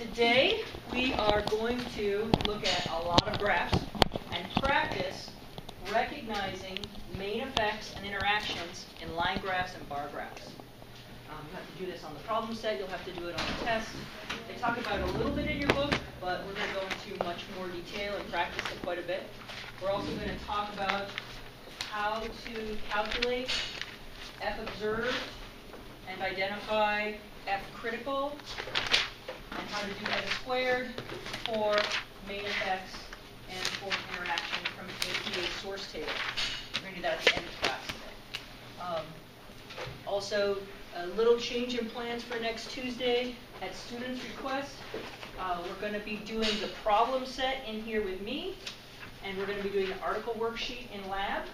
today we are going to look at a lot of graphs and practice recognizing main effects and interactions in line graphs and bar graphs. Um, you have to do this on the problem set, you'll have to do it on the test. They talk about it a little bit in your book, but we're going to go into much more detail and practice it quite a bit. We're also going to talk about how to calculate F observed and identify F critical how to do F squared for main effects and for interaction from APA source table. We're going to do that at the end of class today. Um, also, a little change in plans for next Tuesday at students' request. Uh, we're going to be doing the problem set in here with me, and we're going to be doing the article worksheet in lab.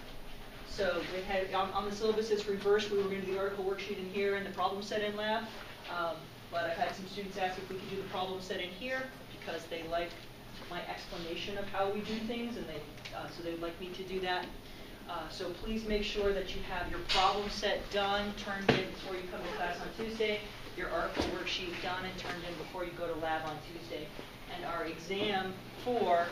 So we had on, on the syllabus it's reversed. We were going to do the article worksheet in here and the problem set in lab. Um, but I've had some students ask if we could do the problem set in here because they like my explanation of how we do things, and they uh, so they would like me to do that. Uh, so please make sure that you have your problem set done, turned in before you come to class on Tuesday, your article worksheet done and turned in before you go to lab on Tuesday. And our exam for,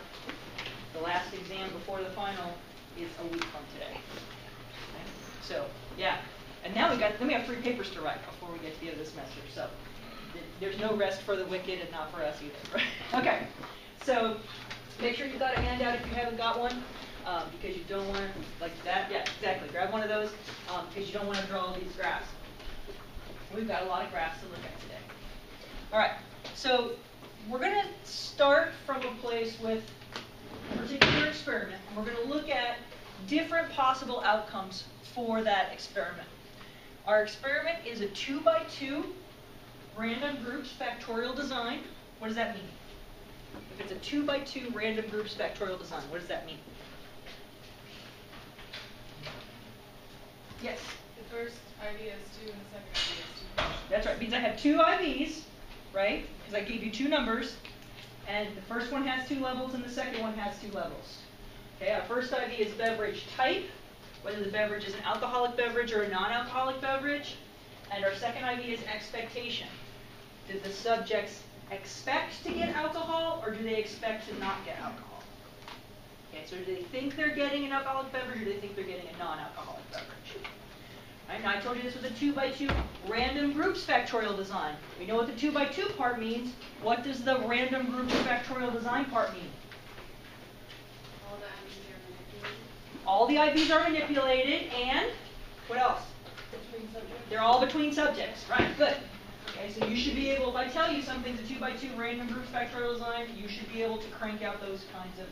the last exam before the final is a week from today. Okay? So, yeah. And now we got, then we have three papers to write before we get to the end of the semester. So there's no rest for the wicked and not for us either. okay. So make sure you've got a handout if you haven't got one um, because you don't want to, like that, yeah, exactly. Grab one of those um, because you don't want to draw all these graphs. We've got a lot of graphs to look at today. All right, so we're going to start from a place with a particular experiment, and we're going to look at different possible outcomes for that experiment. Our experiment is a two by two random groups factorial design. What does that mean? If it's a two by two random groups factorial design, what does that mean? Yes? The first IV is 2 and the second IV is 2. That's right. It means I have two IVs, right? Because I gave you two numbers. And the first one has two levels and the second one has two levels. Okay, our first IV is beverage type, whether the beverage is an alcoholic beverage or a non-alcoholic beverage. And our second IV is expectation. Did the subjects expect to get alcohol or do they expect to not get alcohol? Okay, so do they think they're getting an alcoholic beverage or do they think they're getting a non-alcoholic beverage? Right, now I told you this was a 2 by 2 random groups factorial design. We know what the 2 by 2 part means. What does the random groups factorial design part mean? All the IVs All the IVs are manipulated. are manipulated and what else? Between subjects. They're all between subjects. Right, good. Okay, so you should be able, if I tell you something's a 2 by 2 random groups factorial design, you should be able to crank out those kinds of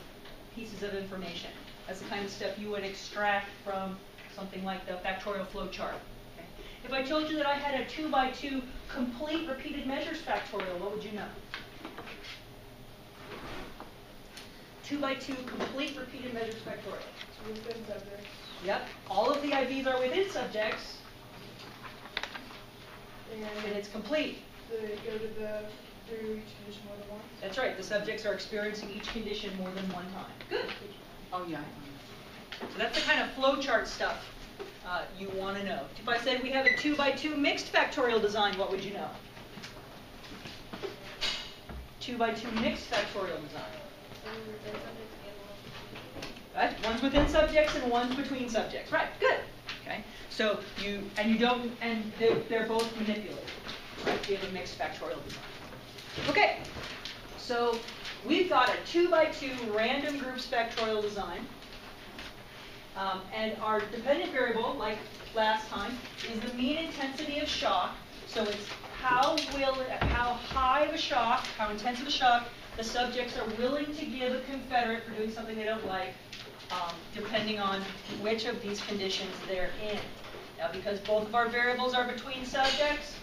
pieces of information. That's the kind of stuff you would extract from something like the factorial flow chart. Okay? If I told you that I had a 2 by 2 complete repeated measures factorial, what would you know? 2 by 2 complete repeated measures factorial. It's within subjects. Yep, all of the IVs are within subjects, and And it's complete. they go to the, through each condition more than once. That's right, the subjects are experiencing each condition more than one time. Good. Oh, yeah. So that's the kind of flowchart stuff uh, you want to know. If I said we have a 2 by 2 mixed factorial design, what would you know? 2 by 2 mixed factorial design. Right? One's within subjects and one's between subjects. Right, good. Okay. So you, and you don't, and they're, they're both manipulated. Right? You have a mixed factorial design. Okay. So we've got a 2 by 2 random groups factorial design. Um, and our dependent variable, like last time, is the mean intensity of shock. So it's how will how high of a shock, how intense of a shock the subjects are willing to give a confederate for doing something they don't like, um, depending on which of these conditions they're in. Now, because both of our variables are between subjects,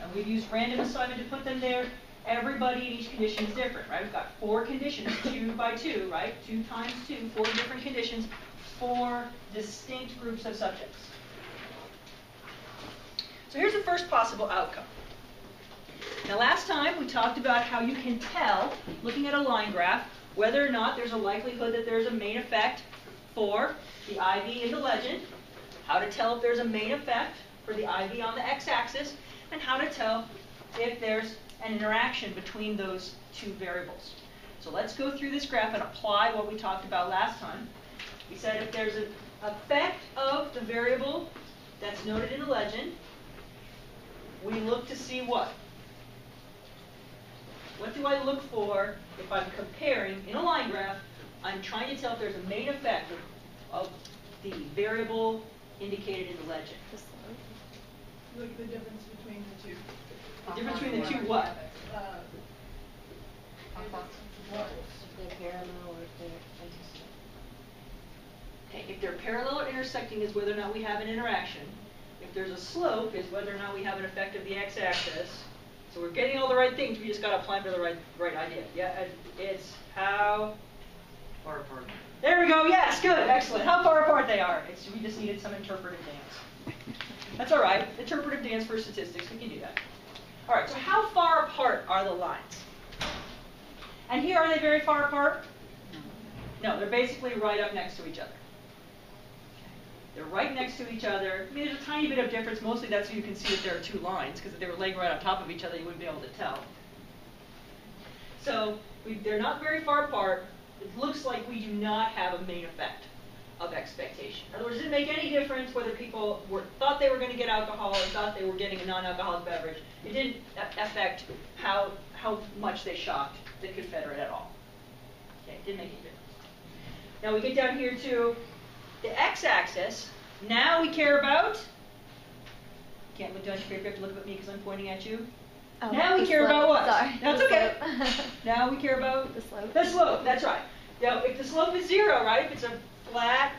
and we've used random assignment to put them there, everybody in each condition is different, right? We've got four conditions, two by two, right? Two times two, four different conditions, four distinct groups of subjects. So here's the first possible outcome. Now last time we talked about how you can tell, looking at a line graph, whether or not there's a likelihood that there's a main effect for the IV in the legend, how to tell if there's a main effect for the IV on the x-axis, and how to tell if there's an interaction between those two variables. So let's go through this graph and apply what we talked about last time. We said if there's an effect of the variable that's noted in the legend, we look to see what? What do I look for if I'm comparing in a line graph? I'm trying to tell if there's a main effect of, of the variable indicated in the legend. Look at the difference between the two. The difference between the two what? Uh, If they're parallel or if they're intersecting. Okay, if they're parallel or intersecting is whether or not we have an interaction. If there's a slope is whether or not we have an effect of the x-axis. So we're getting all the right things, we just gotta apply them to the right, right idea. Yeah, it's how, Far apart. there we go, yes, good, excellent. How far apart they are. It's, we just needed some interpretive dance. That's all right, interpretive dance for statistics, we can do that. All right, so how far apart are the lines? And here, are they very far apart? No, they're basically right up next to each other. They're right next to each other. I mean, there's a tiny bit of difference. Mostly that's so you can see that there are two lines, because if they were laying right on top of each other, you wouldn't be able to tell. So we, they're not very far apart. It looks like we do not have a main effect of expectation. In other words, it didn't make any difference whether people were, thought they were going to get alcohol or thought they were getting a non-alcoholic beverage. It didn't affect how, how much they shocked the Confederate at all. Okay, it didn't make any difference. Now we get down here to the x-axis. Now we care about. Can't look down your paper. You have to look at me because I'm pointing at you. Oh, now we care about what? sorry, That's the okay. now we care about The slope. The slope. That's right. Now, if the slope is zero, right? If it's a flat,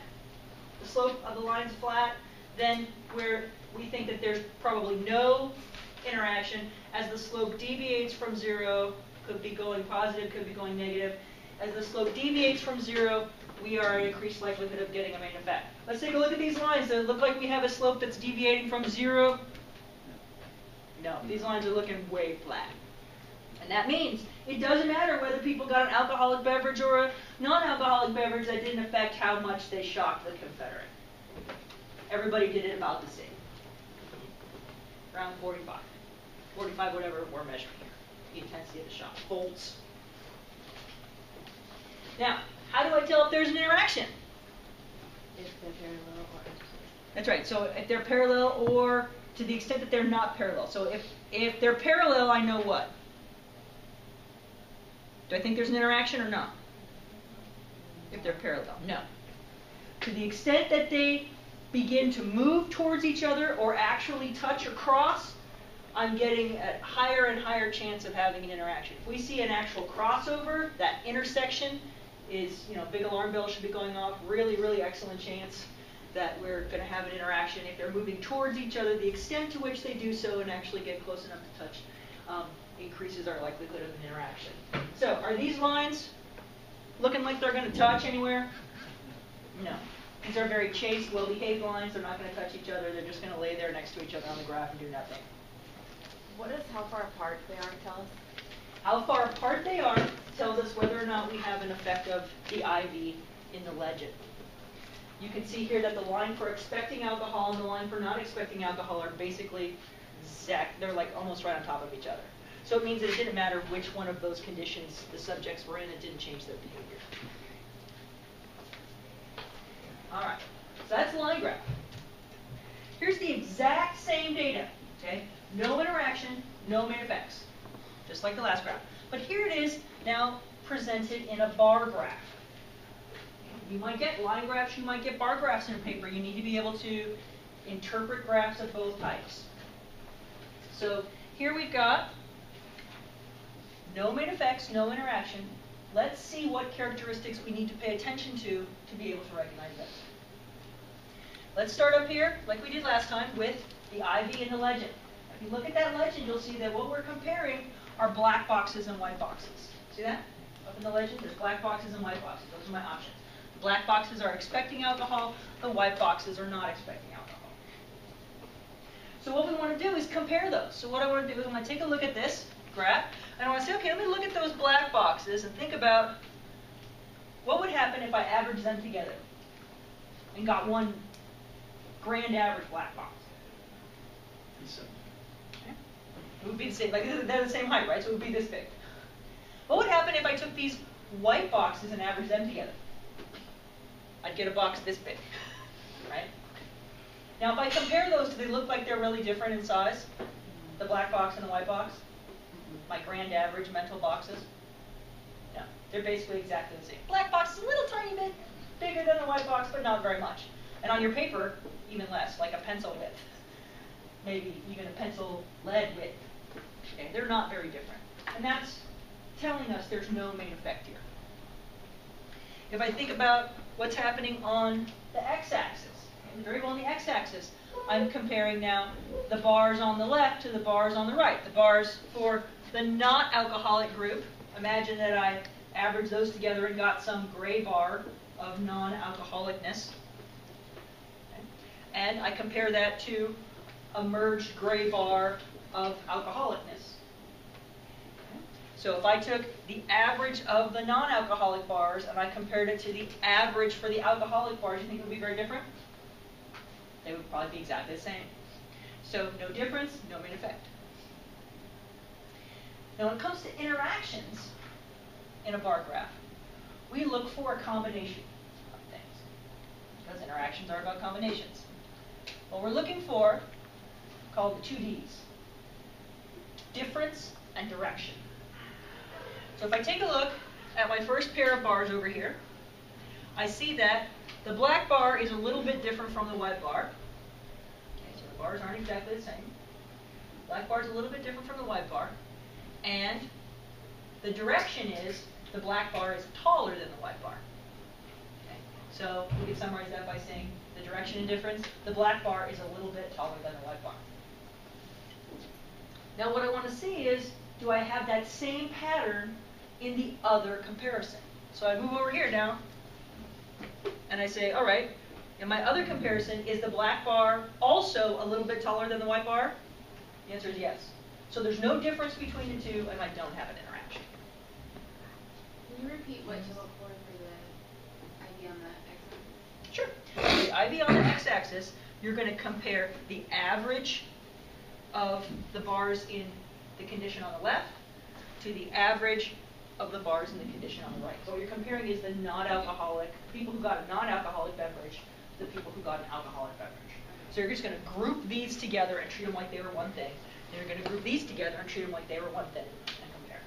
the slope of the line's flat, then we're we think that there's probably no interaction. As the slope deviates from zero, could be going positive, could be going negative. As the slope deviates from zero, we are at increased likelihood of getting a main effect. Let's take a look at these lines. Does it look like we have a slope that's deviating from zero? No, these lines are looking way flat. And that means it doesn't matter whether people got an alcoholic beverage or a non-alcoholic beverage that didn't affect how much they shocked the Confederate. Everybody did it about the same. Around 45. 45, whatever we're measuring here. The intensity of the shock. Volts. Now, how do I tell if there's an interaction? If they're parallel or. That's right. So if they're parallel or to the extent that they're not parallel. So if, if they're parallel, I know what? Do I think there's an interaction or not? If they're parallel, no. To the extent that they begin to move towards each other or actually touch or cross, I'm getting a higher and higher chance of having an interaction. If we see an actual crossover, that intersection is, you know, big alarm bell should be going off. Really, really excellent chance that we're going to have an interaction. If they're moving towards each other, the extent to which they do so and actually get close enough to touch um, increases our likelihood of an interaction. So, are these lines looking like they're going to touch anywhere? No. These are very chaste, well-behaved lines. They're not going to touch each other. They're just going to lay there next to each other on the graph and do nothing. What does how far apart they are tell us? How far apart they are tells us whether or not we have an effect of the IV in the legend. You can see here that the line for expecting alcohol and the line for not expecting alcohol are basically exact. They're like almost right on top of each other. So it means that it didn't matter which one of those conditions the subjects were in, it didn't change their behavior. All right, so that's the line graph. Here's the exact same data, okay? No interaction, no main effects, just like the last graph. But here it is now presented in a bar graph. You might get line graphs, you might get bar graphs in your paper. You need to be able to interpret graphs of both types. So here we've got no main effects, no interaction. Let's see what characteristics we need to pay attention to to be able to recognize this. Let's start up here, like we did last time, with the IV and the legend. If you look at that legend, you'll see that what we're comparing are black boxes and white boxes. See that? Up in the legend, there's black boxes and white boxes. Those are my options. The black boxes are expecting alcohol, the white boxes are not expecting alcohol. So what we want to do is compare those. So what I want to do is I'm going to take a look at this graph, and I want to say, okay, let me look at those black boxes and think about what would happen if I averaged them together and got one grand average black box. It would be the same, like they're the same height, right? So it would be this big. What would happen if I took these white boxes and averaged them together? I'd get a box this big, right? Now, if I compare those, do they look like they're really different in size? The black box and the white box? My grand average mental boxes? No, they're basically exactly the same. Black box is a little tiny bit bigger than the white box, but not very much. And on your paper, even less, like a pencil width. Maybe even a pencil lead width. They're not very different. And that's telling us there's no main effect here. If I think about what's happening on the x-axis, the variable on the x-axis, I'm comparing now the bars on the left to the bars on the right. The bars for the not alcoholic group, imagine that I averaged those together and got some gray bar of non-alcoholicness. Okay. And I compare that to a merged gray bar of alcoholicness. So if I took the average of the non-alcoholic bars and I compared it to the average for the alcoholic bars, you think it would be very different? They would probably be exactly the same. So no difference, no main effect. Now when it comes to interactions in a bar graph, we look for a combination of things. Because interactions are about combinations. What we're looking for, called the two Ds. Difference and direction. So if I take a look at my first pair of bars over here, I see that the black bar is a little bit different from the white bar. Okay, so the bars aren't exactly the same. Black bar is a little bit different from the white bar. And the direction is the black bar is taller than the white bar. Okay, so we can summarize that by saying the direction and difference, the black bar is a little bit taller than the white bar. Now what I want to see is, do I have that same pattern in the other comparison. So I move over here now, and I say, all right, in my other comparison, is the black bar also a little bit taller than the white bar? The answer is yes. So there's no difference between the two, and I don't have an interaction. Can you repeat what you look for for the IV on the x-axis? Sure. The IV on the x-axis, you're going to compare the average of the bars in the condition on the left to the average of the bars in the condition on the right. So what you're comparing is the non-alcoholic, people who got a non-alcoholic beverage, to the people who got an alcoholic beverage. So you're just going to group these together and treat them like they were one thing. Then you're going to group these together and treat them like they were one thing and compare.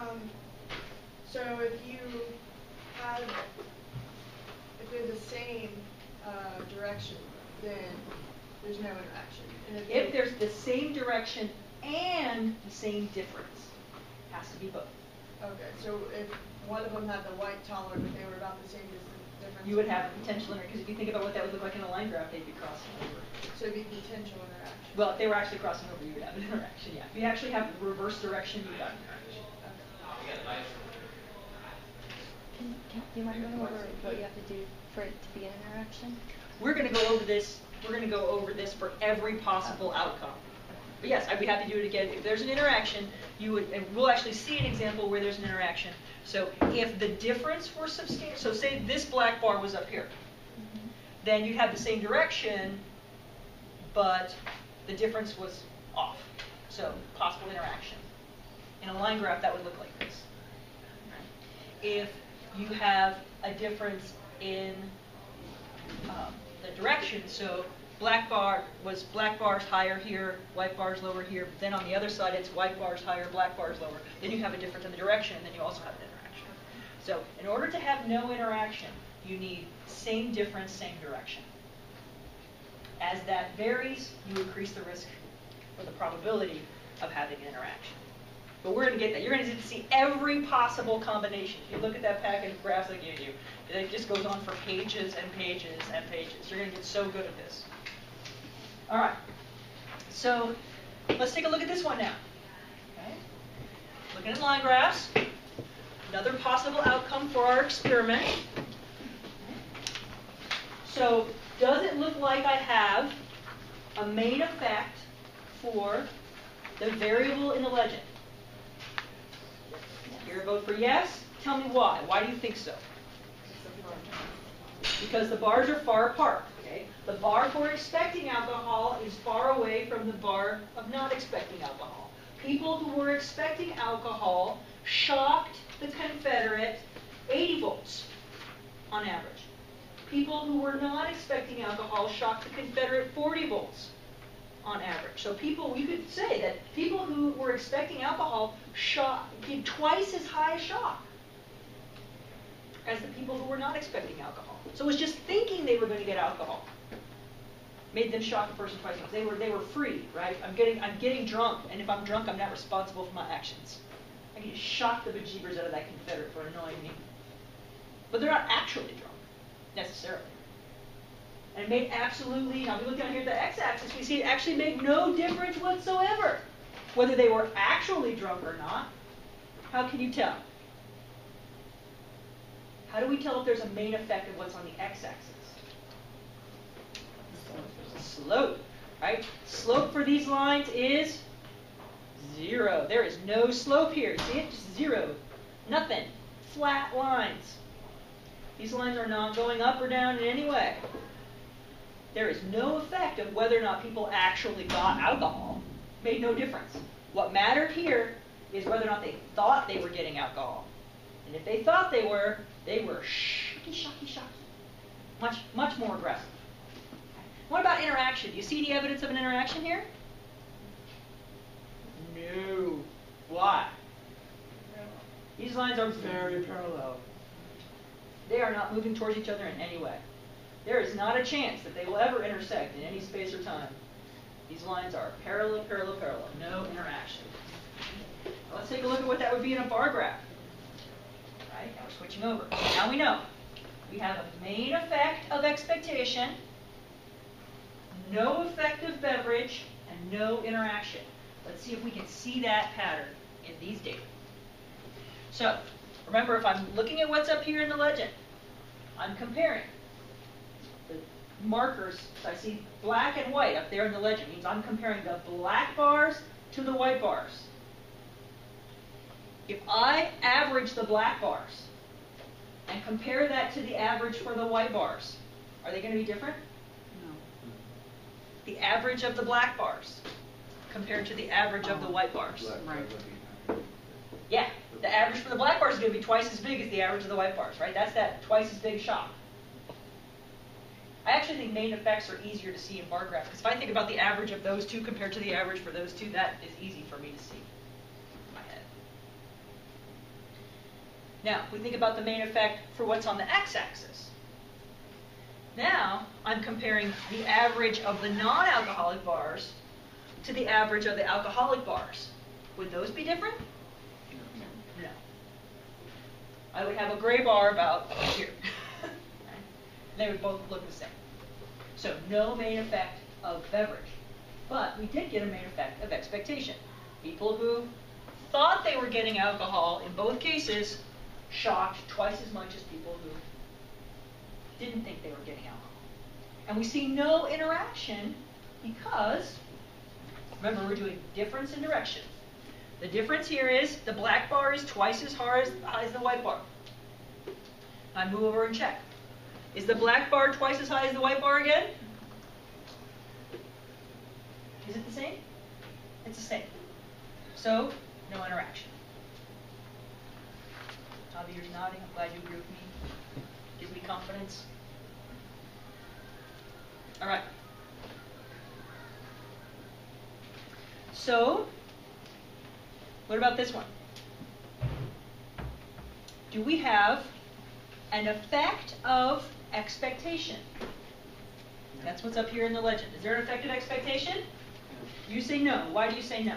Um, so if you had, if they're the same uh, direction, then there's no interaction. And if, If there's the same direction and the same difference, has to be both. Okay, so if one of them had the white taller, but they were about the same distance difference? You would have a potential interaction, because if you think about what that would look like in a line graph, they'd be crossing over. So it'd be potential interaction? Well, if they were actually crossing over, you would have an interaction, yeah. If you actually have reverse direction, you've got an interaction. Okay. Can, can, do you mind going over what you have to do for it to be an interaction? We're gonna go over this, we're gonna go over this for every possible outcome. But yes, I'd be happy to do it again. If there's an interaction, you would, and we'll actually see an example where there's an interaction. So if the difference were substantial, so say this black bar was up here, then you'd have the same direction, but the difference was off. So possible interaction. In a line graph, that would look like this. If you have a difference in um, the direction, so black bar was black bars higher here, white bars lower here, but then on the other side it's white bars higher, black bars lower. Then you have a difference in the direction, and then you also have an interaction. So in order to have no interaction, you need same difference, same direction. As that varies, you increase the risk or the probability of having an interaction. But we're going to get that. You're going to see every possible combination. If you look at that packet of graphs I gave you, it just goes on for pages and pages and pages. You're going to get so good at this. All right. So let's take a look at this one now. Okay. Looking at line graphs. Another possible outcome for our experiment. So does it look like I have a main effect for the variable in the legend? Your vote for yes. Tell me why. Why do you think so? Because the bars are far apart. Okay? The bar for expecting alcohol is far away from the bar of not expecting alcohol. People who were expecting alcohol shocked the Confederate 80 volts on average. People who were not expecting alcohol shocked the Confederate 40 volts on average. So people, we could say that people who were expecting alcohol shock, did twice as high a shock as the people who were not expecting alcohol. So it was just thinking they were going to get alcohol made them shock a person twice. They were they were free, right? I'm getting I'm getting drunk, and if I'm drunk, I'm not responsible for my actions. I can shock the bejeebers out of that Confederate for annoying me. But they're not actually drunk, necessarily. And it made absolutely, now we look down here at the x-axis, we see it actually made no difference whatsoever. Whether they were actually drunk or not, how can you tell? How do we tell if there's a main effect of what's on the x-axis? Slope, right? Slope for these lines is zero. There is no slope here. See it? Just zero. Nothing. Flat lines. These lines are not going up or down in any way. There is no effect of whether or not people actually got alcohol. Made no difference. What mattered here is whether or not they thought they were getting alcohol. And if they thought they were, they were shocky, shocky, shocky. Much, much more aggressive. What about interaction? Do you see any evidence of an interaction here? No. Why? These lines are very parallel. They are not moving towards each other in any way. There is not a chance that they will ever intersect in any space or time. These lines are parallel, parallel, parallel. No interaction. Now let's take a look at what that would be in a bar graph. Right? Now we're switching over. Now we know. We have a main effect of expectation, no effective beverage, and no interaction. Let's see if we can see that pattern in these data. So, remember, if I'm looking at what's up here in the legend, I'm comparing the markers. So I see black and white up there in the legend. means I'm comparing the black bars to the white bars. If I average the black bars and compare that to the average for the white bars, are they going to be different? No. The average of the black bars compared to the average of the uh-huh. white bars. Right. Yeah, the average for the black bars is going to be twice as big as the average of the white bars, right? That's that twice as big shock. I actually think main effects are easier to see in bar graphs because if I think about the average of those two compared to the average for those two, that is easy for me to see in my head. Now, we think about the main effect for what's on the x-axis. Now, I'm comparing the average of the non-alcoholic bars to the average of the alcoholic bars. Would those be different? No. I would have a gray bar about here. they would both look the same. So no main effect of beverage. But we did get a main effect of expectation. People who thought they were getting alcohol in both cases shocked twice as much as people who didn't think they were getting alcohol. And we see no interaction because, remember, we're doing difference in direction. The difference here is the black bar is twice as hard as, high as the white bar. I move over and check. Is the black bar twice as high as the white bar again? Is it the same? It's the same. So, no interaction. Javier's nodding. I'm glad you agree with me. Gives me confidence. All right. So, what about this one? Do we have an effect of expectation? That's what's up here in the legend. Is there an effect of expectation? You say no. Why do you say no?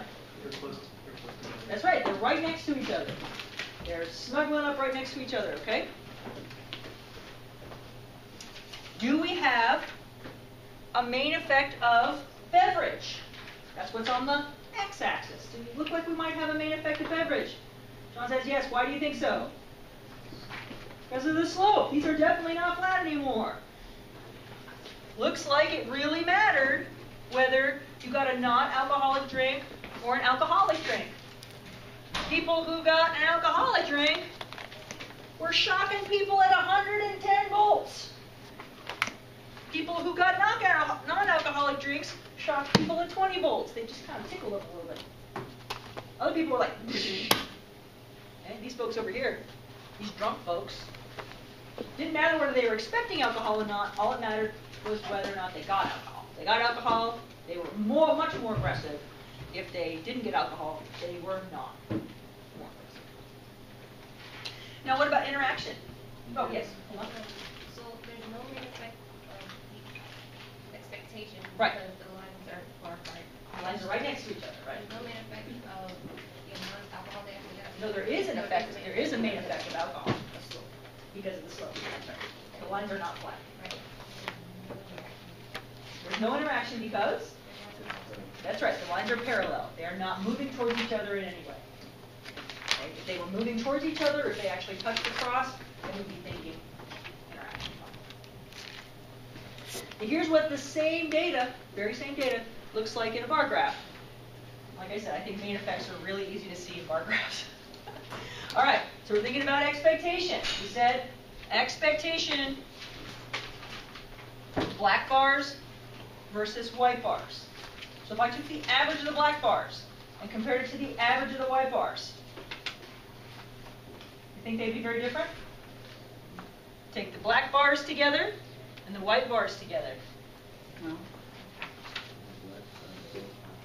That's right. They're right next to each other. They're snuggling up right next to each other, okay? Do we have a main effect of beverage? That's what's on the x-axis. Does it look like we might have a main effect of beverage? John says yes. Why do you think so? Because of the slope. These are definitely not flat anymore. Looks like it really mattered whether you got a non-alcoholic drink or an alcoholic drink. People who got an alcoholic drink were shocking people at 110 volts. People who got non-alco- non-alcoholic drinks shocked people at 20 volts. They just kind of tickled them a little bit. Other people were like, and these folks over here, these drunk folks, didn't matter whether they were expecting alcohol or not. All that mattered was whether or not they got alcohol. They got alcohol. They were more, much more aggressive. If they didn't get alcohol, they were not. Now, what about interaction? Oh, yes. Hold on. So there's no main effect of uh, expectation Right. because the lines are far apart. The lines are right next to each other, right? There's no main effect of amount of alcohol they actually got. No, there is an effect. There is a main effect of alcohol because of the slope. The lines are not flat. Right. There's no interaction because That's right, the lines are parallel. They are not moving towards each other in any way. Okay, If they were moving towards each other, if they actually touched the cross, then we'd be thinking interaction. Here's what the same data, very same data, looks like in a bar graph. Like I said, I think main effects are really easy to see in bar graphs. All right, so we're thinking about expectation. We said expectation, black bars versus white bars. So if I took the average of the black bars and compared it to the average of the white bars, you think they'd be very different? Take the black bars together and the white bars together.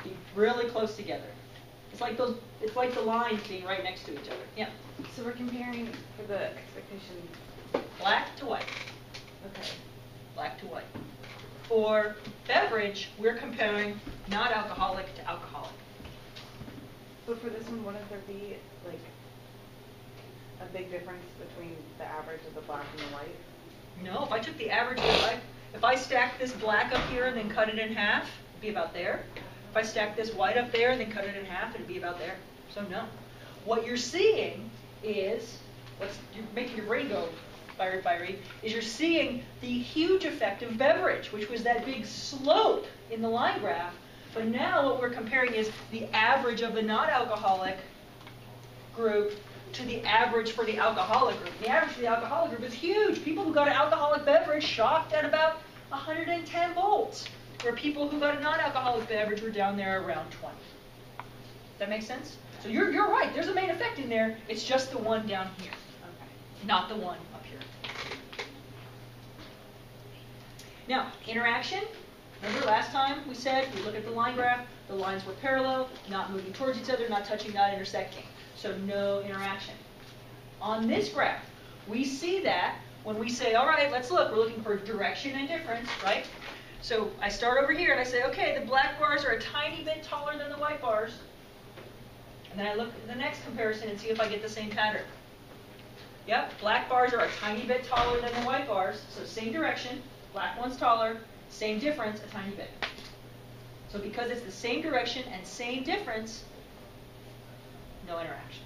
Be really close together. It's like those. It's like the lines being right next to each other. Yeah. So we're comparing for the expectation. Black to white. Okay. Black to white. For beverage, we're comparing not alcoholic to alcoholic. But for this one, wouldn't there be like a big difference between the average of the black and the white? No, if I took the average, if I, if I stacked this black up here and then cut it in half, it'd be about there. If I stack this white up there and then cut it in half, it'd be about there. So no. What you're seeing is, what's you're making your brain go is you're seeing the huge effect of beverage, which was that big slope in the line graph. But now what we're comparing is the average of the non-alcoholic group to the average for the alcoholic group. The average for the alcoholic group is huge. People who got an alcoholic beverage shocked at about 110 volts, where people who got a non-alcoholic beverage were down there around 20. That makes sense? So you're, you're right. There's a main effect in there. It's just the one down here, not the one up here. Now, interaction. Remember last time we said we look at the line graph, the lines were parallel, not moving towards each other, not touching, not intersecting. So no interaction. On this graph, we see that when we say, all right, let's look, we're looking for direction and difference, right? So I start over here and I say, okay, the black bars are a tiny bit taller than the white bars. And then I look at the next comparison and see if I get the same pattern. Yep, black bars are a tiny bit taller than the white bars, so same direction, black one's taller, same difference, a tiny bit. So because it's the same direction and same difference, no interaction.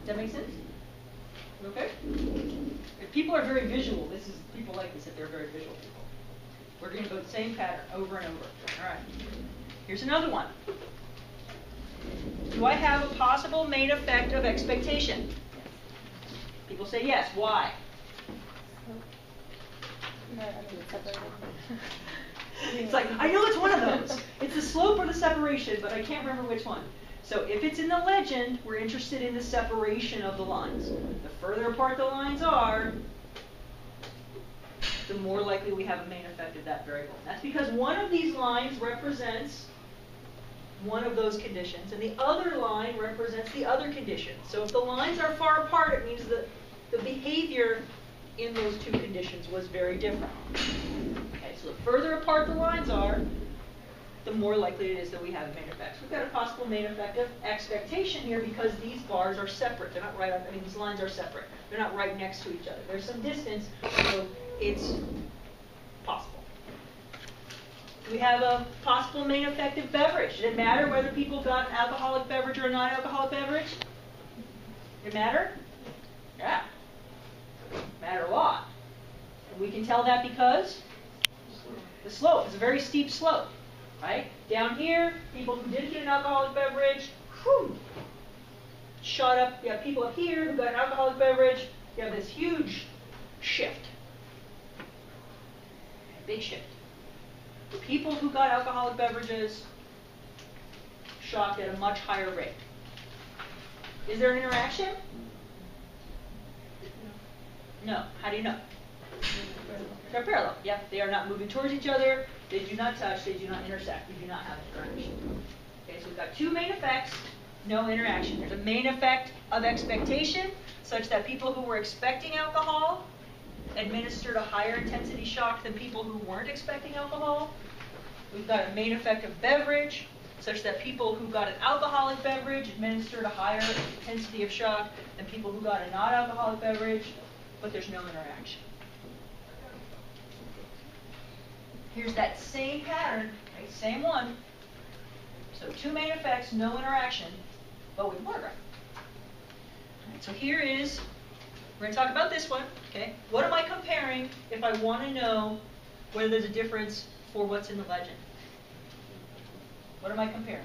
Does that make sense? Okay? If people are very visual, this is people like this if they're very visual people. We're going to go the same pattern over and over. All right. Here's another one. Do I have a possible main effect of expectation? People say yes. Why? No, I mean, it's. It's like, I know it's one of those. It's the slope or the separation, but I can't remember which one. So if it's in the legend, we're interested in the separation of the lines. The further apart the lines are, the more likely we have a main effect of that variable. That's because one of these lines represents one of those conditions, and the other line represents the other condition. So if the lines are far apart, it means that the behavior in those two conditions was very different. Okay, so the further apart the lines are, the more likely it is that we have a main effect. So we've got a possible main effect of expectation here because these bars are separate. They're not right up, I mean, these lines are separate. They're not right next to each other. There's some distance, so it's possible. We have a possible main effect of beverage? Does it matter whether people got an alcoholic beverage or a non-alcoholic beverage? Does it matter? Yeah. Matter a lot. And we can tell that because the slope is a very steep slope, right? Down here, people who didn't get an alcoholic beverage, whew, shot up. You have people up here who got an alcoholic beverage. You have this huge shift. Big shift. People who got alcoholic beverages shocked at a much higher rate. Is there an interaction? No. How do you know? They're parallel. Yep. They are not moving towards each other. They do not touch. They do not intersect. We do not have interaction. Okay, so we've got two main effects, no interaction. There's a main effect of expectation, such that people who were expecting alcohol administered a higher intensity shock than people who weren't expecting alcohol. We've got a main effect of beverage, such that people who got an alcoholic beverage administered a higher intensity of shock than people who got a non-alcoholic beverage, but there's no interaction. Here's that same pattern, okay, same one. So two main effects, no interaction, but with graph. Alright, so here is, we're going to talk about this one, okay? What am I comparing if I want to know whether there's a difference for what's in the legend? What am I comparing?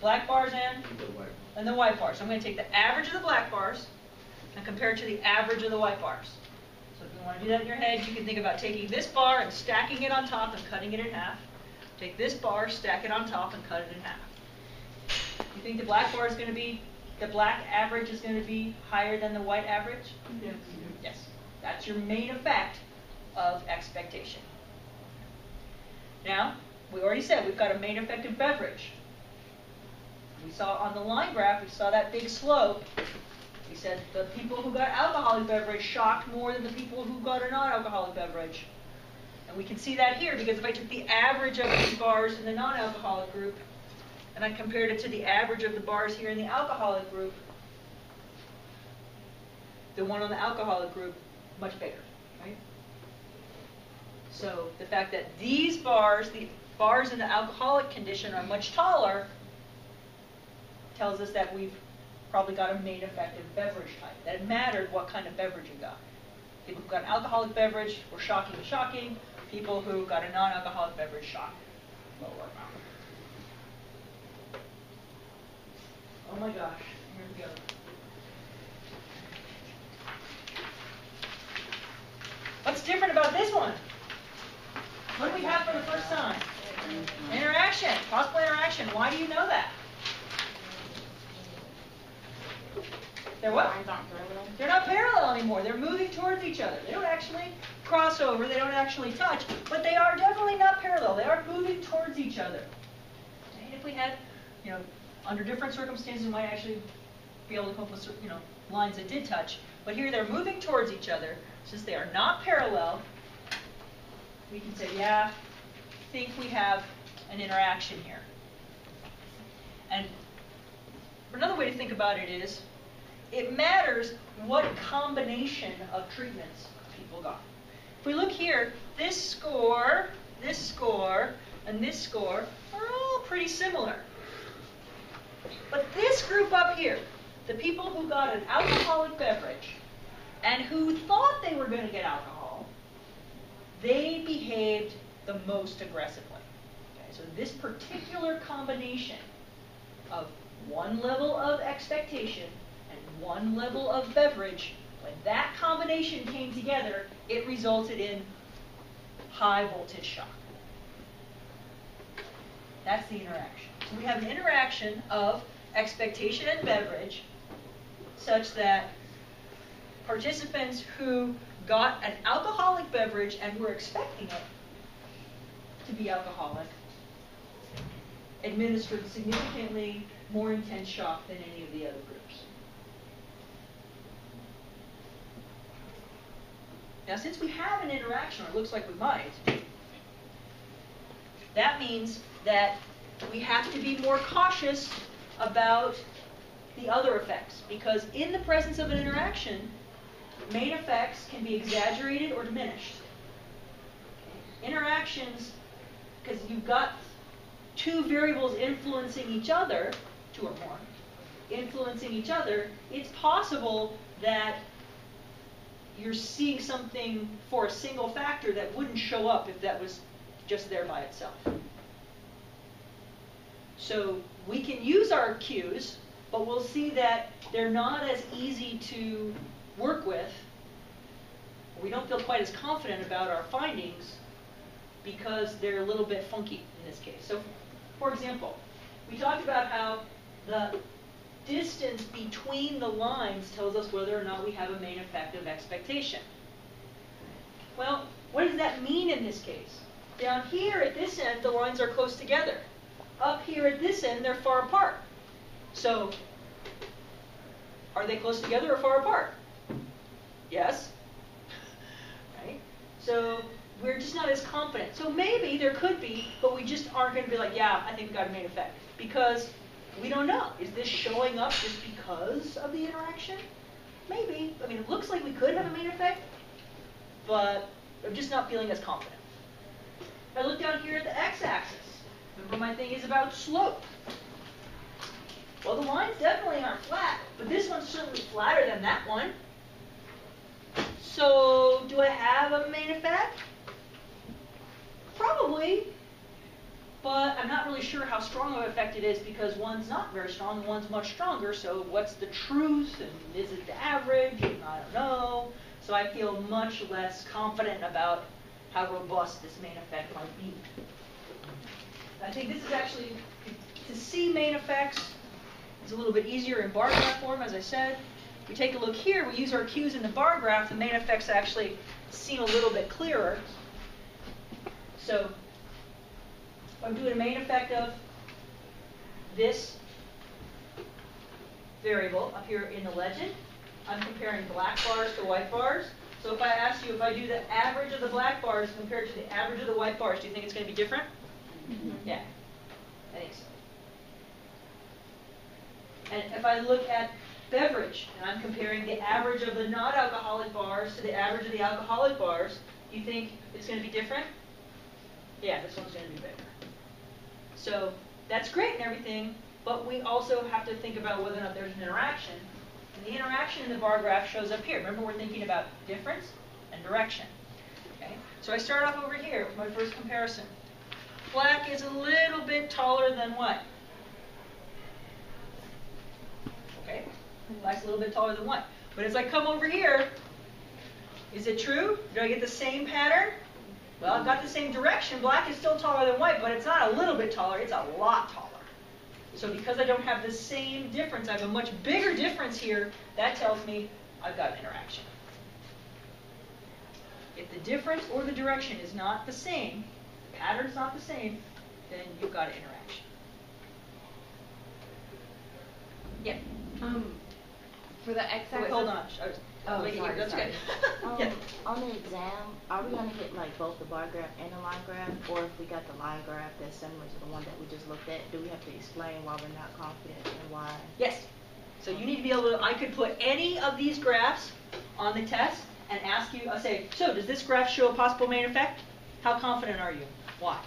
Black bars and? And the white bars. So I'm going to take the average of the black bars and compare it to the average of the white bars. So if you want to do that in your head, you can think about taking this bar and stacking it on top and cutting it in half. Take this bar, stack it on top, and cut it in half. You think the black bar is going to be, the black average is going to be higher than the white average? Yes. Yes. That's your main effect of expectation. Now, we already said we've got a main effect of beverage. We saw on the line graph, we saw that big slope. We said the people who got alcoholic beverage shocked more than the people who got a non-alcoholic beverage. And we can see that here because if I took the average of these bars in the non-alcoholic group and I compared it to the average of the bars here in the alcoholic group, the one on the alcoholic group, much bigger, right? So the fact that these bars, the bars in the alcoholic condition are much taller, tells us that we've probably got a main effective beverage type. That it mattered what kind of beverage you got. People who got an alcoholic beverage were shocking shocking. People who got a non-alcoholic beverage shocked, lower amount. Oh my gosh, here we go. What's different about this one? What do we have for the first time? Interaction, possible interaction. Why do you know that? They're what? They're not parallel anymore. They're moving towards each other. They don't actually cross over. They don't actually touch, but they are definitely not parallel. They are moving towards each other. And if we had, you know, under different circumstances, might actually be able to come up with, you know, lines that did touch. But here they're moving towards each other. Since they are not parallel, we can say, yeah, I think we have an interaction here. And another way to think about it is, it matters what combination of treatments people got. If we look here, this score, this score, and this score are all pretty similar. But this group up here, the people who got an alcoholic beverage and who thought they were going to get alcohol, they behaved the most aggressively. Okay, so this particular combination of one level of expectation and one level of beverage, when that combination came together, it resulted in high voltage shock. That's the interaction. We have an interaction of expectation and beverage such that participants who got an alcoholic beverage and were expecting it to be alcoholic administered significantly more intense shock than any of the other groups. Now, since we have an interaction, or it looks like we might, that means that we have to be more cautious about the other effects, because in the presence of an interaction, main effects can be exaggerated or diminished. Interactions, because you've got two variables influencing each other, two or more, influencing each other, it's possible that you're seeing something for a single factor that wouldn't show up if that was just there by itself. So we can use our cues, but we'll see that they're not as easy to work with, we don't feel quite as confident about our findings because they're a little bit funky in this case. So, for example, we talked about how the distance between the lines tells us whether or not we have a main effective expectation. Well, what does that mean in this case? Down here at this end, the lines are close together. Up here at this end, they're far apart. So, are they close together or far apart? Yes. Right? So, we're just not as confident. So maybe there could be, but we just aren't going to be like, yeah, I think we got a main effect. Because we don't know. Is this showing up just because of the interaction? Maybe. I mean, it looks like we could have a main effect, but I'm just not feeling as confident. I look down here at the x-axis, remember my thing is about slope. Well, the lines definitely aren't flat, but this one's certainly flatter than that one. So, do I have a main effect? Probably, but I'm not really sure how strong of an effect it is because one's not very strong and one's much stronger. So what's the truth and is it the average? And I don't know. So I feel much less confident about how robust this main effect might be. I think this is actually, to see main effects is a little bit easier in bar graph form, as I said. We take a look here, we use our cues in the bar graph, the main effects actually seem a little bit clearer. So I'm doing a main effect of this variable up here in the legend. I'm comparing black bars to white bars. So if I ask you if I do the average of the black bars compared to the average of the white bars, do you think it's going to be different? Mm-hmm. Yeah, I think so. And if I look at beverage, and I'm comparing the average of the non-alcoholic bars to the average of the alcoholic bars, you think it's going to be different? Yeah, this one's going to be bigger. So that's great and everything, but we also have to think about whether or not there's an interaction. And the interaction in the bar graph shows up here. Remember, we're thinking about difference and direction. Okay? So I start off over here with my first comparison. Black is a little bit taller than white. Okay? Black's a little bit taller than white. But as I come over here, is it true? Do I get the same pattern? Well, I've got the same direction. Black is still taller than white, but it's not a little bit taller, it's a lot taller. So because I don't have the same difference, I have a much bigger difference here, that tells me I've got an interaction. If the difference or the direction is not the same, pattern's not the same, then you've got an interaction. Yeah. Um, for the x-axis. Wait, hold on. Oh, Wait, sorry, that's sorry. okay. Um, yeah. On the exam, are we gonna get like both the bar graph and the line graph? Or if we got the line graph that's similar to the one that we just looked at, do we have to explain why we're not confident and why? Yes. So you need to be able to, I could put any of these graphs on the test and ask you, I'll say, so does this graph show a possible main effect? How confident are you? Why?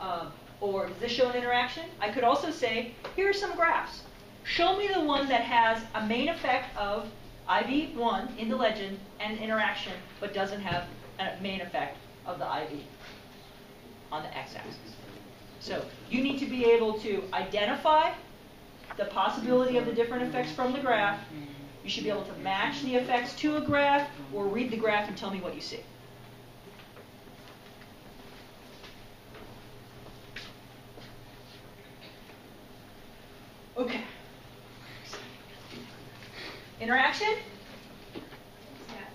Um, or does this show an interaction? I could also say, here are some graphs. Show me the one that has a main effect of IV1 in the legend and interaction, but doesn't have a main effect of the IV on the x-axis. So you need to be able to identify the possibility of the different effects from the graph. You should be able to match the effects to a graph or read the graph and tell me what you see. Okay. Interaction?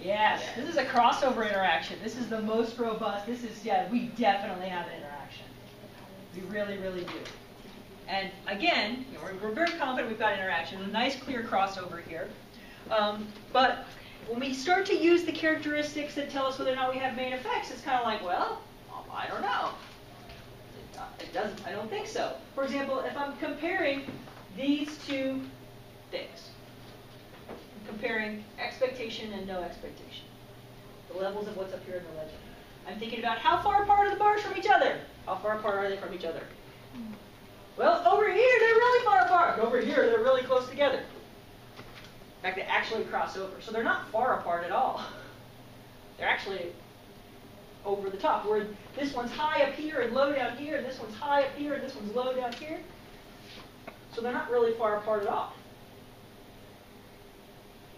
Yes, this is a crossover interaction. This is the most robust. This is, yeah, we definitely have an interaction. We really, really do. And again, you know, we're, we're, very confident we've got interaction. A nice clear crossover here. Um, but when we start to use the characteristics that tell us whether or not we have main effects, it's kind of like, well, I don't know. It doesn't. I don't think so. For example, if I'm comparing these two things, comparing expectation and no expectation. The levels of what's up here in the legend. I'm thinking about how far apart are the bars from each other? How far apart are they from each other? Hmm. Well, over here they're really far apart. Over here they're really close together. In fact, they actually cross over. So they're not far apart at all. They're actually over the top. Where this one's high up here and low down here, and this one's high up here and this one's low down here. So they're not really far apart at all.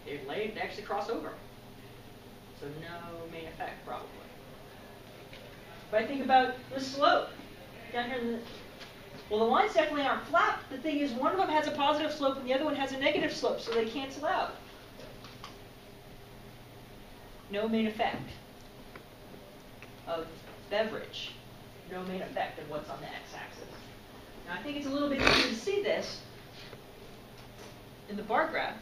They lay, they actually cross over. So no main effect probably. But I think about the slope down here. The, well, the lines definitely aren't flat. The thing is, one of them has a positive slope and the other one has a negative slope, so they cancel out. No main effect of beverage. No main effect of what's on the x-axis. Now, I think it's a little bit easier to see this in the bar graph.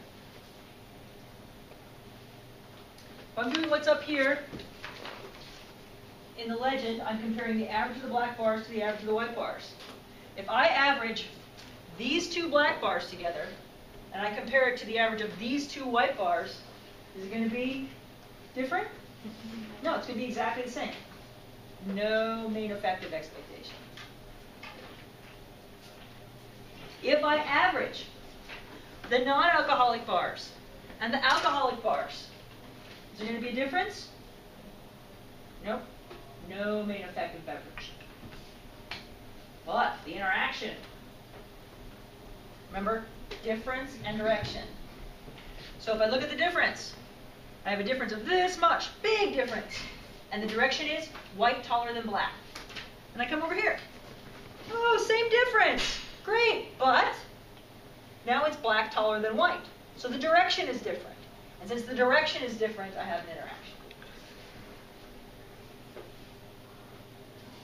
If I'm doing what's up here in the legend, I'm comparing the average of the black bars to the average of the white bars. If I average these two black bars together, and I compare it to the average of these two white bars, is it going to be different? No, it's going to be exactly the same. No main effective expectation. If I average the non-alcoholic bars and the alcoholic bars, is there going to be a difference? Nope. No main effective beverage. But the interaction, remember, difference and direction. So if I look at the difference, I have a difference of this much, big difference. And the direction is white taller than black. And I come over here. Oh, same difference. Great, but now it's black taller than white. So the direction is different. And since the direction is different, I have an interaction.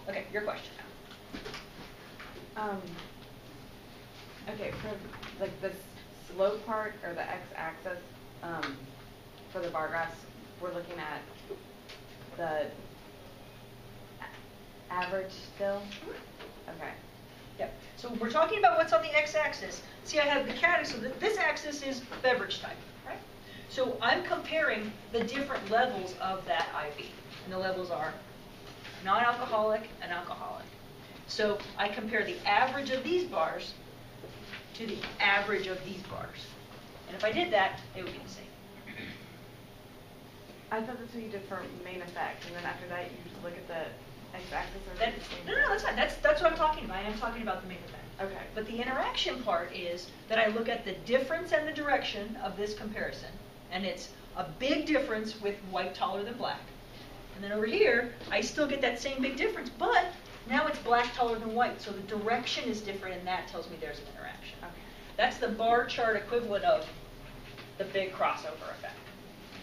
Okay, your question now. Um, okay, for like the slope part or the x-axis, um, for the bar graphs, we're looking at the average still? Okay. Yep. So we're talking about what's on the x-axis. See, I have the category. So th- this axis is beverage type, right? So I'm comparing the different levels of that IV, and the levels are non-alcoholic and alcoholic. So I compare the average of these bars to the average of these bars, and if I did that, they would be the same. I thought that's what you did for main effect, and then after that, you just look at the x-axis or That, the same? no, no, that's fine. That's that's what I'm talking about. I am talking about the main effect. Okay. But the interaction part is that I look at the difference and the direction of this comparison, and it's a big difference with white taller than black. And then over here, I still get that same big difference, but now it's black taller than white, so the direction is different, and that tells me there's an interaction. Okay. That's the bar chart equivalent of the big crossover effect.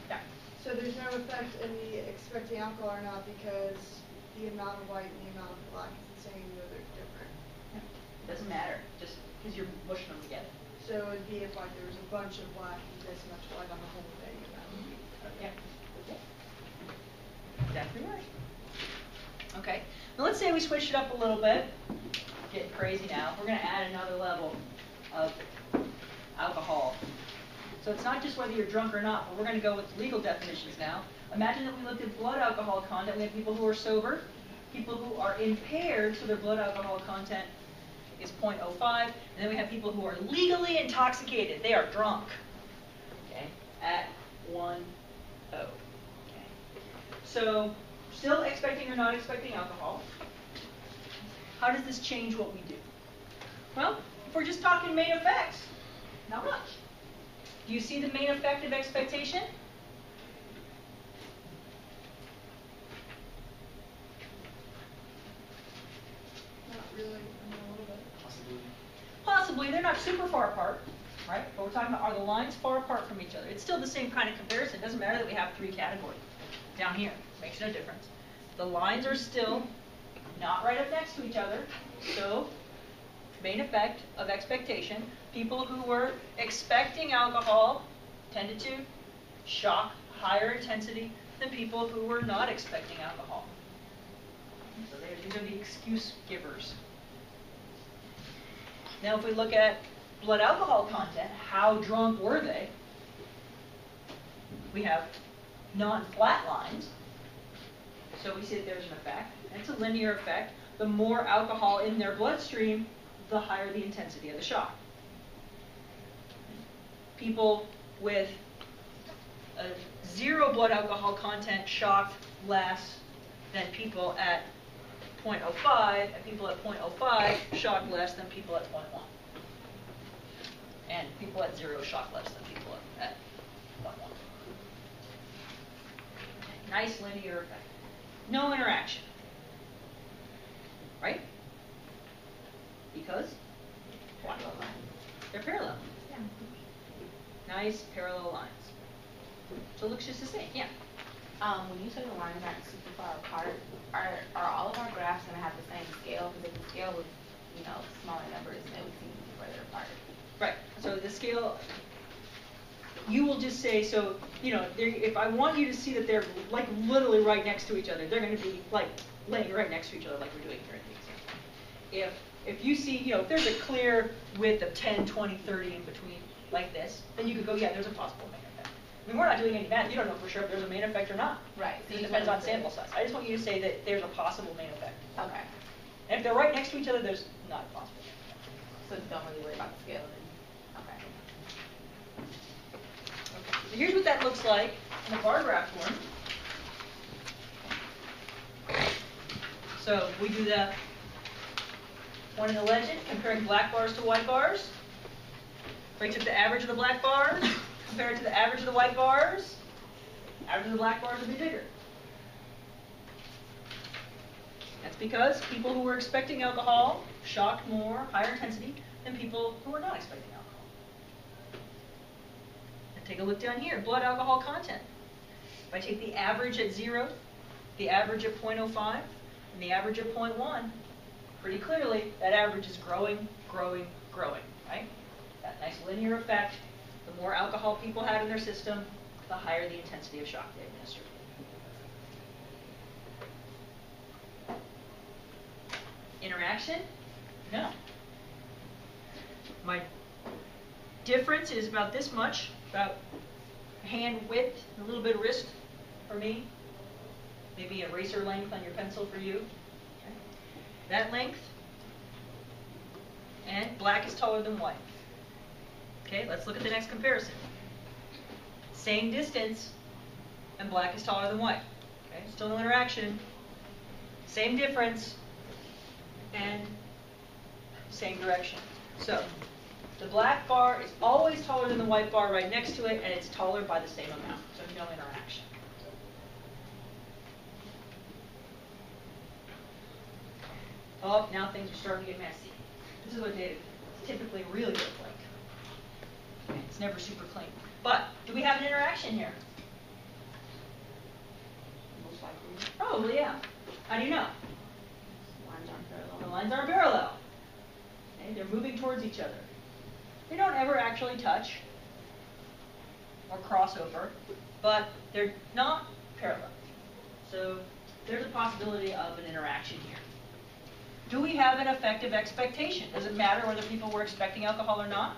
Yeah. So there's no effect in the expecting alcohol or not because the amount of white and the amount of black is the same, though they're different. It doesn't matter, just because you're mushing them together. So it'd be if like there was a bunch of black and this much white on the whole thing, and that would be. Yeah. Exactly right. Okay. Now let's say we switch it up a little bit. Getting crazy now. We're going to add another level of alcohol. So it's not just whether you're drunk or not, but we're going to go with legal definitions now. Imagine that we looked at blood alcohol content. We have people who are sober, people who are impaired, so their blood alcohol content is 0.05, and then we have people who are legally intoxicated. They are drunk. Okay, at 1.0. Okay. So, still expecting or not expecting alcohol. How does this change what we do? Well, if we're just talking main effects, not much. Do you see the main effect of expectation? Not bit. Possibly, they're not super far apart, right? But we're talking about are the lines far apart from each other? It's still the same kind of comparison. It doesn't matter that we have three categories down here. Makes no difference. The lines are still not right up next to each other. So, main effect of expectation, people who were expecting alcohol tended to shock higher intensity than people who were not expecting alcohol. These are the excuse givers. Now, if we look at blood alcohol content, how drunk were they? We have non-flat lines. So we see that there's an effect. It's a linear effect. The more alcohol in their bloodstream, the higher the intensity of the shock. People with a zero blood alcohol content shocked less than people at 0.05, and people at 0.05 shock less than people at 0.1. And people at zero shock less than people at 0.1. Nice linear effect. No interaction. Right? Because? Why? They're parallel. Yeah. Nice parallel lines. So it looks just the same, yeah. Um, when you say the lines aren't super far apart, are, are all of our graphs gonna have the same scale? Because if the scale was, you know, smaller numbers, then it would seem further apart. Right, so the scale, you will just say, so, you know, if I want you to see that they're like literally right next to each other, they're gonna be like laying right next to each other like we're doing here in the example. If, if you see, you know, if there's a clear width of 10, 20, 30 in between, like this, then you could go, yeah, there's a possible. I mean, we're not doing any math, you don't know for sure if there's a main effect or not. Right, so it depends on sample size. I just want you to say that there's a possible main effect. Okay. And if they're right next to each other, there's not a possible main effect. So don't really worry about the scale then? Okay. So here's what that looks like in a bar graph form. So we do the one in the legend, comparing black bars to white bars. We took the average of the black bars, compared to the average of the white bars. Average of the black bars would be bigger. That's because people who were expecting alcohol shocked more, higher intensity, than people who were not expecting alcohol. And take a look down here, blood alcohol content. If I take the average at zero, the average at 0.05, and the average at 0.1, pretty clearly that average is growing, growing, growing, right? That nice linear effect. The more alcohol people had in their system, the higher the intensity of shock they administered. Interaction? No. My difference is about this much, about hand width, a little bit of wrist for me. Maybe eraser length on your pencil for you. Okay. That length. And black is taller than white. Okay, let's look at the next comparison. Same distance, and black is taller than white. Okay, still no interaction. Same difference, and same direction. So, the black bar is always taller than the white bar right next to it, and it's taller by the same amount, so no interaction. Oh, now things are starting to get messy. This is what data typically really look like. It's never super clean. But, do we have an interaction here? Most likely, Probably, oh, yeah. How do you know? lines aren't parallel. The lines aren't parallel. Okay, they're moving towards each other. They don't ever actually touch or cross over, but they're not parallel. So there's a possibility of an interaction here. Do we have an effective expectation? Does it matter whether people were expecting alcohol or not?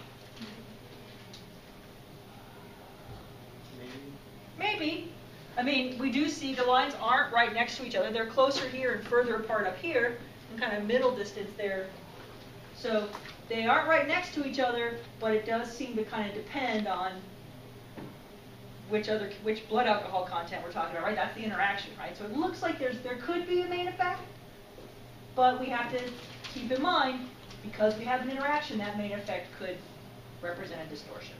Maybe. I mean, we do see the lines aren't right next to each other. They're closer here and further apart up here, and kind of middle distance there. So they aren't right next to each other, but it does seem to kind of depend on which other which blood alcohol content we're talking about, right? That's the interaction, right? So it looks like there's there could be a main effect, but we have to keep in mind because we have an interaction, that main effect could represent a distortion.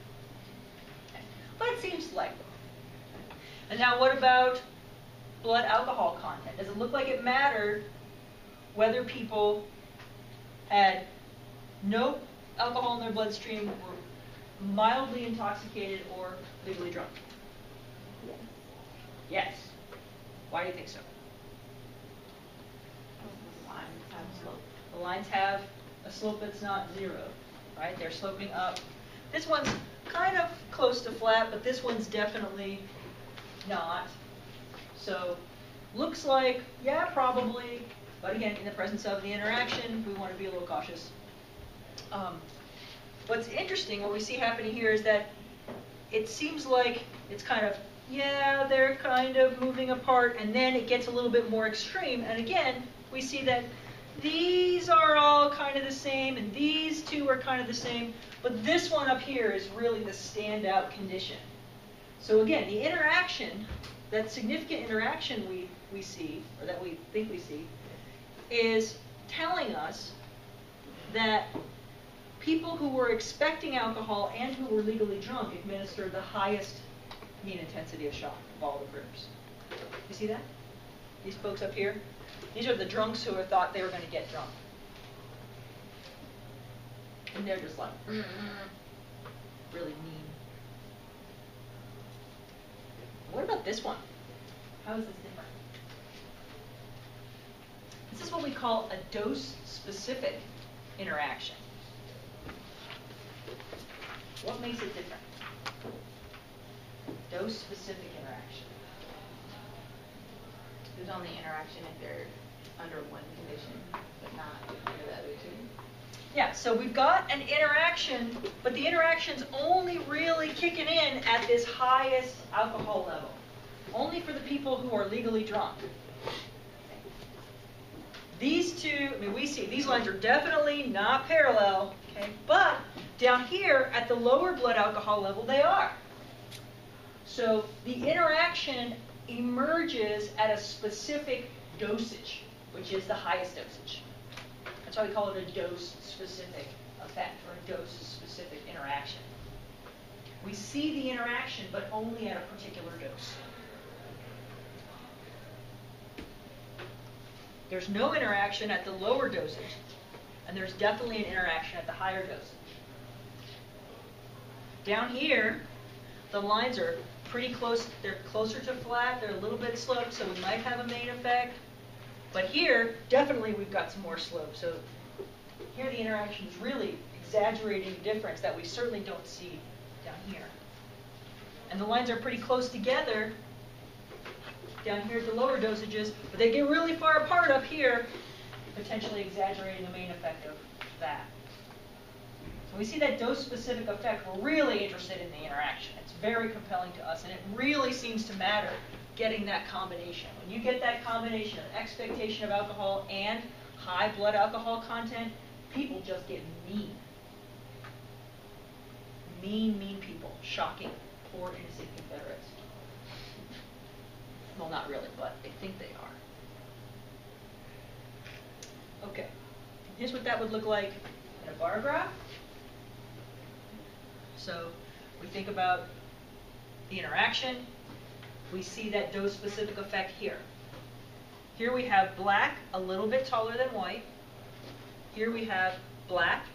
Okay. But it seems likely. And now what about blood alcohol content? Does it look like it mattered whether people had no alcohol in their bloodstream, were mildly intoxicated, or legally drunk? Yes. Yes. Why do you think so? Lines have slope. The lines have a slope that's not zero, right? They're sloping up. This one's kind of close to flat, but this one's definitely not. So, looks like, yeah, probably, but again, in the presence of the interaction, we want to be a little cautious. Um, what's interesting, what we see happening here is that it seems like it's kind of, yeah, they're kind of moving apart, and then it gets a little bit more extreme. And again, we see that these are all kind of the same, and these two are kind of the same, but this one up here is really the standout condition. So again, the interaction, that significant interaction we, we see, or that we think we see, is telling us that people who were expecting alcohol and who were legally drunk administered the highest mean intensity of shock of all the groups. You see that? These folks up here? These are the drunks who thought they were going to get drunk. And they're just like, "Mm, really mean. What about this one? How is this different? This is what we call a dose-specific interaction. What makes it different? Dose-specific interaction. Who's on the interaction if they're under one condition, but not under the other two? Yeah, so we've got an interaction, but the interaction's only really kicking in at this highest alcohol level. Only for the people who are legally drunk. These two, I mean, we see these lines are definitely not parallel, okay? But down here at the lower blood alcohol level, they are. So the interaction emerges at a specific dosage, which is the highest dosage. Why we call it a dose-specific effect or a dose-specific interaction. We see the interaction, but only at a particular dose. There's no interaction at the lower dosage, and there's definitely an interaction at the higher dosage. Down here, the lines are pretty close, they're closer to flat, they're a little bit sloped, so we might have a main effect. But here, definitely we've got some more slope. So here the interaction is really exaggerating the difference that we certainly don't see down here. And the lines are pretty close together down here at the lower dosages, but they get really far apart up here, potentially exaggerating the main effect of that. So we see that dose-specific effect. We're really interested in the interaction. It's very compelling to us, and it really seems to matter getting that combination. When you get that combination of expectation of alcohol and high blood alcohol content, people just get mean. Mean, mean people. Shocking. Poor innocent Confederates. Well, not really, but they think they are. Okay. Here's what that would look like in a bar graph. So we think about the interaction. We see that dose-specific effect here. Here we have black a little bit taller than white. Here we have black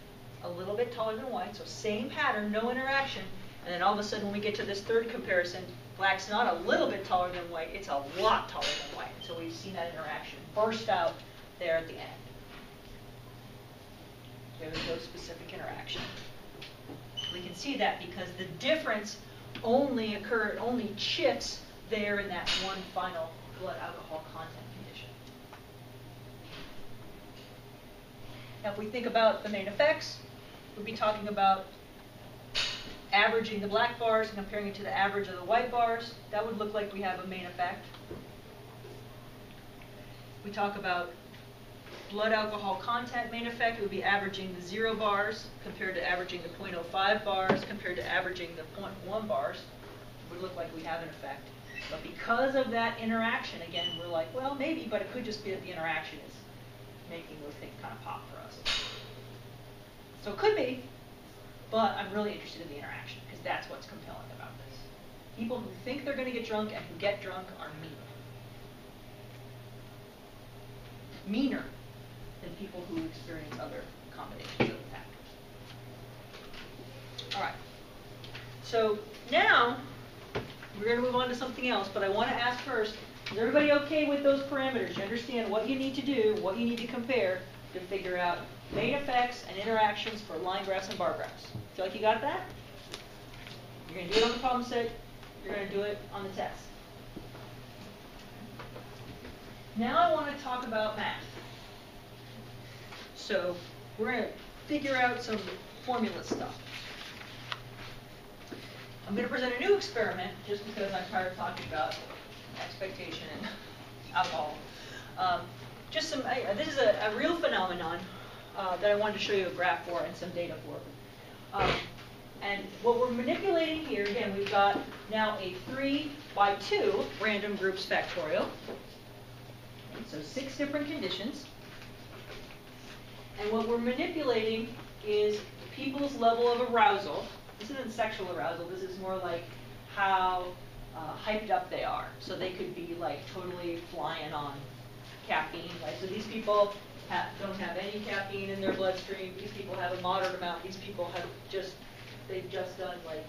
a little bit taller than white. So same pattern, no interaction. And then all of a sudden when we get to this third comparison, black's not a little bit taller than white, it's a lot taller than white. So we've seen that interaction burst out there at the end. We have a dose-specific interaction. We can see that because the difference only occurred, only shifts there in that one final blood alcohol content condition. Now, if we think about the main effects, we'll be talking about averaging the black bars and comparing it to the average of the white bars. That would look like we have a main effect. We talk about blood alcohol content main effect, it would be averaging the 0 bars compared to averaging the 0.05 bars compared to averaging the 0.1 bars. It would look like we have an effect. But because of that interaction, again, we're like, well, maybe, but it could just be that the interaction is making those things kind of pop for us. So it could be, but I'm really interested in the interaction because that's what's compelling about this. People who think they're going to get drunk and who get drunk are mean. Meaner than people who experience other combinations of factors. All right. So now we're going to move on to something else, but I want to ask first, is everybody okay with those parameters? You understand what you need to do, what you need to compare to figure out main effects and interactions for line graphs and bar graphs. Feel like you got that? You're going to do it on the problem set. You're going to do it on the test. Now I want to talk about math. So we're going to figure out some formula stuff. I'm going to present a new experiment just because I'm tired of talking about expectation and alcohol. Um, just some, uh, this is a, a real phenomenon uh, that I wanted to show you a graph for and some data for. Um, and what we're manipulating here, again, we've got now a 3 by 2 random groups factorial. So six different conditions. And what we're manipulating is people's level of arousal. This isn't sexual arousal. This is more like how uh, hyped up they are. So they could be like totally flying on caffeine. Like so, these people don't have any caffeine in their bloodstream. These people have a moderate amount. These people have just they've just done like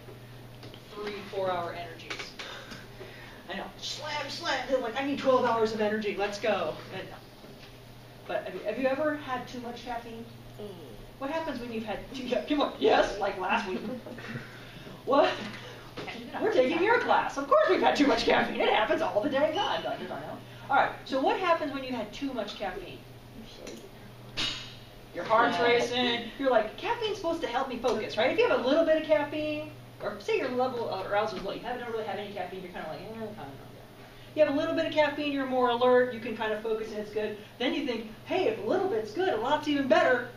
three, four hour energies. I know, slam, slam. They're like, I need 12 hours of energy. Let's go. And, but have you, have you ever had too much caffeine? What happens when you've had too much? Come yes, like last week. what? We're taking your class. Of course we've had too much caffeine. It happens all the dang time, doctors I know. All right, so what happens when you had too much caffeine? Your heart's racing. You're like, caffeine's supposed to help me focus, right? If you have a little bit of caffeine, or say your level of arousal is low, you haven't really had any caffeine, you're kind of like, eh, kind of not You have a little bit of caffeine, you're more alert, you can kind of focus and it's good. Then you think, hey, if a little bit's good, a lot's even better.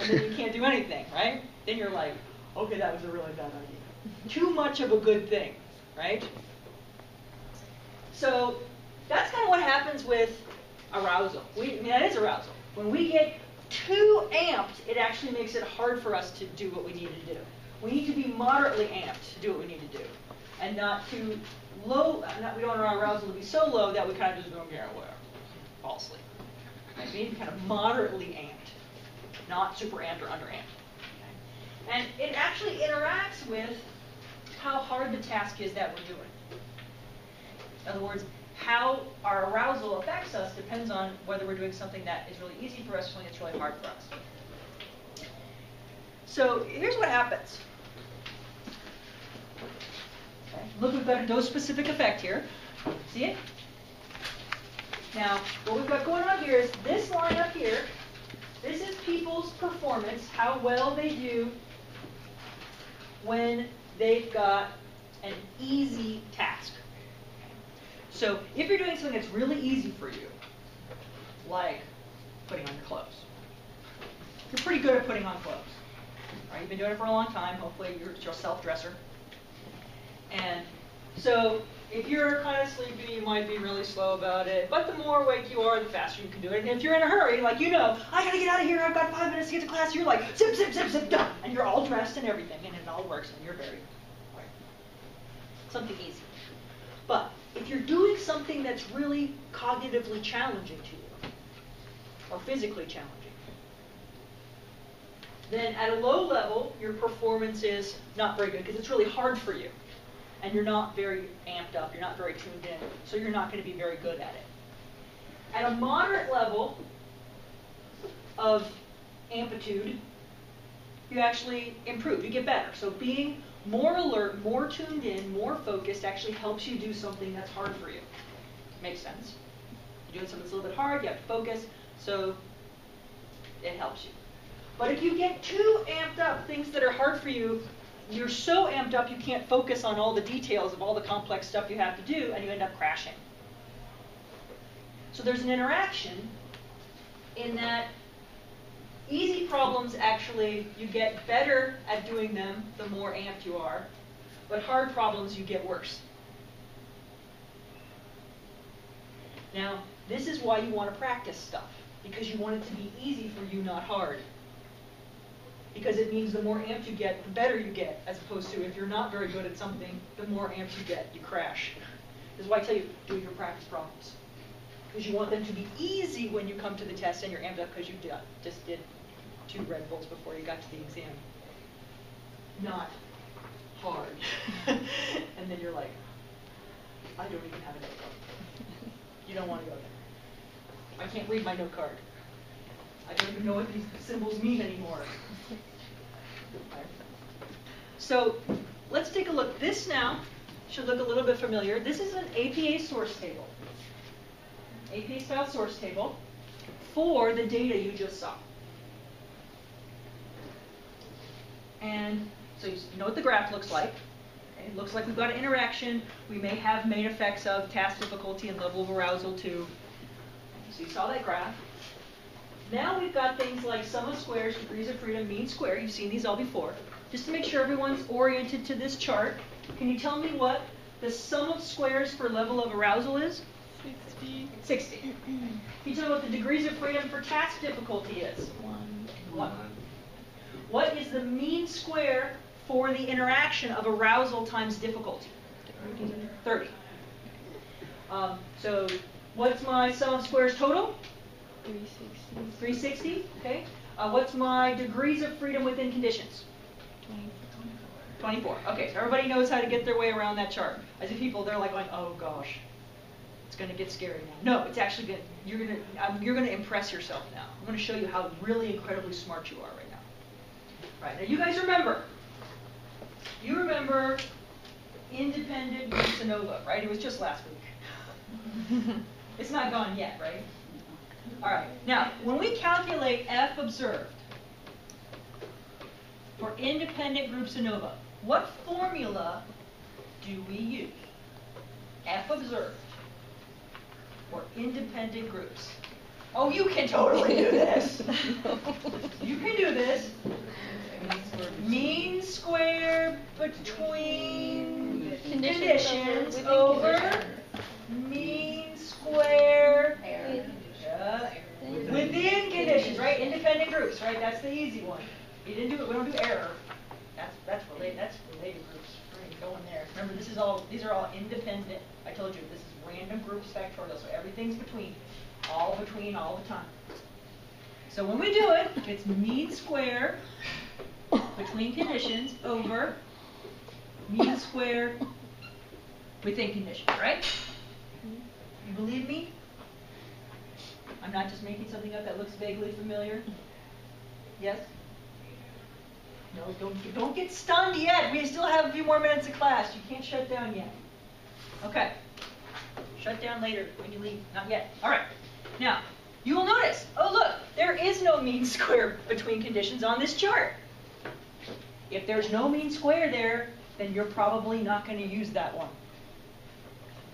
And then you can't do anything, right? Then you're like, okay, that was a really bad idea. Too much of a good thing, right? So that's kind of what happens with arousal. We, I mean, that is arousal. When we get too amped, it actually makes it hard for us to do what we need to do. We need to be moderately amped to do what we need to do, and not too low. Uh, not, we don't want our arousal to be so low that we kind of just don't care whatever, fall asleep. Need to kind of moderately amped, not super amped or under amped. Okay? And it actually interacts with how hard the task is that we're doing. In other words, how our arousal affects us depends on whether we're doing something that is really easy for us or something that's really hard for us. So here's what happens. Okay. Look, we've got a dose-specific effect here. See it? Now, what we've got going on here is this line up here. People's performance, how well they do when they've got an easy task. So if you're doing something that's really easy for you, like putting on your clothes, you're pretty good at putting on clothes. Right? You've been doing it for a long time. Hopefully you're, you're a self-dresser. And so if you're kind of sleepy, you might be really slow about it. But the more awake you are, the faster you can do it. And if you're in a hurry, like you know, I gotta get out of here. I've got five minutes to get to class. You're like zip, zip, zip, zip, done. And you're all dressed and everything, and it all works, and you're very right. something easy. But if you're doing something that's really cognitively challenging to you, or physically challenging, then at a low level, your performance is not very good because it's really hard for you. And you're not very amped up, you're not very tuned in, so you're not going to be very good at it. At a moderate level of amplitude, you actually improve, you get better. So being more alert, more tuned in, more focused actually helps you do something that's hard for you. Makes sense. You're doing something that's a little bit hard, you have to focus, so it helps you. But if you get too amped up, things that are hard for you, you're so amped up you can't focus on all the details of all the complex stuff you have to do, and you end up crashing. So there's an interaction in that easy problems actually, you get better at doing them the more amped you are, but hard problems you get worse. Now, this is why you want to practice stuff, because you want it to be easy for you, not hard because it means the more amped you get, the better you get, as opposed to if you're not very good at something, the more amped you get, you crash. This is why I tell you, do your practice problems. Because you want them to be easy when you come to the test and you're amped up because you did, just did two Red Bulls before you got to the exam. Not hard. and then you're like, I don't even have a note card. You don't want to go there. I can't read my note card. I don't even know what these symbols mean anymore. So let's take a look. This now should look a little bit familiar. This is an APA source table, APA style source table for the data you just saw. And so you know what the graph looks like. It looks like we've got an interaction. We may have main effects of task difficulty and level of arousal too. So you saw that graph. Now we've got things like sum of squares, degrees of freedom, mean square. You've seen these all before. Just to make sure everyone's oriented to this chart, can you tell me what the sum of squares for level of arousal is? 60. 60. Can you tell me what the degrees of freedom for task difficulty is? 1. 1. What is the mean square for the interaction of arousal times difficulty? 30. Um, so what's my sum of squares total? 360. 360, okay. Uh, what's my degrees of freedom within conditions? 24. Okay, so everybody knows how to get their way around that chart. I see people, they're like going, oh gosh, it's going to get scary now. No, it's actually good. You're going to um, you're going to impress yourself now. I'm going to show you how really incredibly smart you are right now. Right now, you guys remember. You remember independent ANOVA, right? It was just last week. it's not gone yet, right? All right. Now, when we calculate F observed for independent groups ANOVA, what formula do we use? F observed for independent groups. Oh, you can totally do this. you can do this. Mean square between Conditions conditions over- within over mean square yeah, within conditions, right? Independent groups, right? That's the easy one. You didn't do it. We don't do error. That's that's related. That's related groups. We're gonna go in there. Remember, this is all. These are all independent. I told you this is random groups factorial. So everything's between, all between, all the time. So when we do it, it's mean square between conditions over mean square within conditions, right? You believe me? I'm not just making something up that looks vaguely familiar. Yes? No, don't, don't get stunned yet. We still have a few more minutes of class. You can't shut down yet. Okay. Shut down later when you leave. Not yet. All right. Now, you will notice, oh look, there is no mean square between conditions on this chart. If there's no mean square there, then you're probably not going to use that one.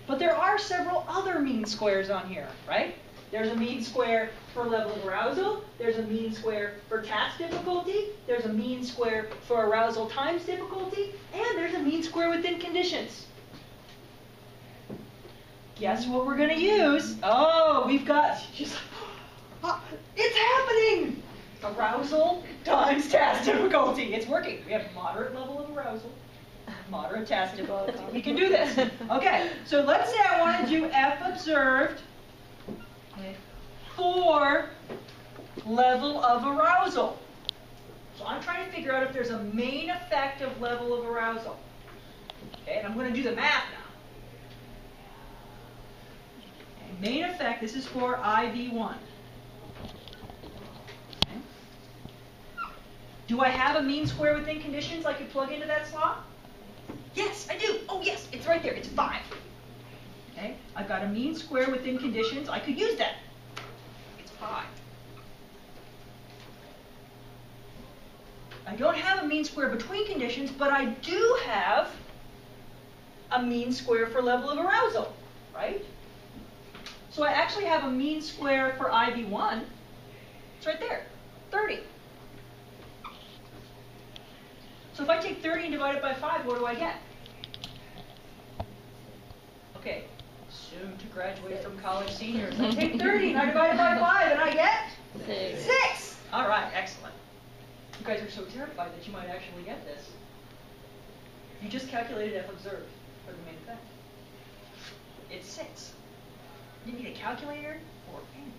But there are several other mean squares on here, right? There's a mean square for level of arousal. There's a mean square for task difficulty. There's a mean square for arousal times difficulty. And there's a mean square within conditions. Guess what we're going to use? Oh, we've got. Ah, It's happening! Arousal times task difficulty. It's working. We have moderate level of arousal, moderate task difficulty. We can do this. Okay, so let's say I want to do F observed for level of arousal. So I'm trying to figure out if there's a main effect of level of arousal. Okay, and I'm going to do the math now. Okay, main effect, this is for IV1. Okay. Do I have a mean square within conditions I could plug into that slot? Yes, I do. Oh, yes, it's right there. It's 5. Okay, I've got a mean square within conditions. I could use that. 5. I don't have a mean square between conditions, but I do have a mean square for level of arousal, right? So I actually have a mean square for IV1. It's right there, 30. So if I take 30 and divide it by 5, what do I get? Okay, soon to graduate from college seniors. I take 30 and I divide it by 5 and I get? Six. 6! All right, excellent. You guys are so terrified that you might actually get this. You just calculated F observed for the main effect. It's 6. You need a calculator or a pen.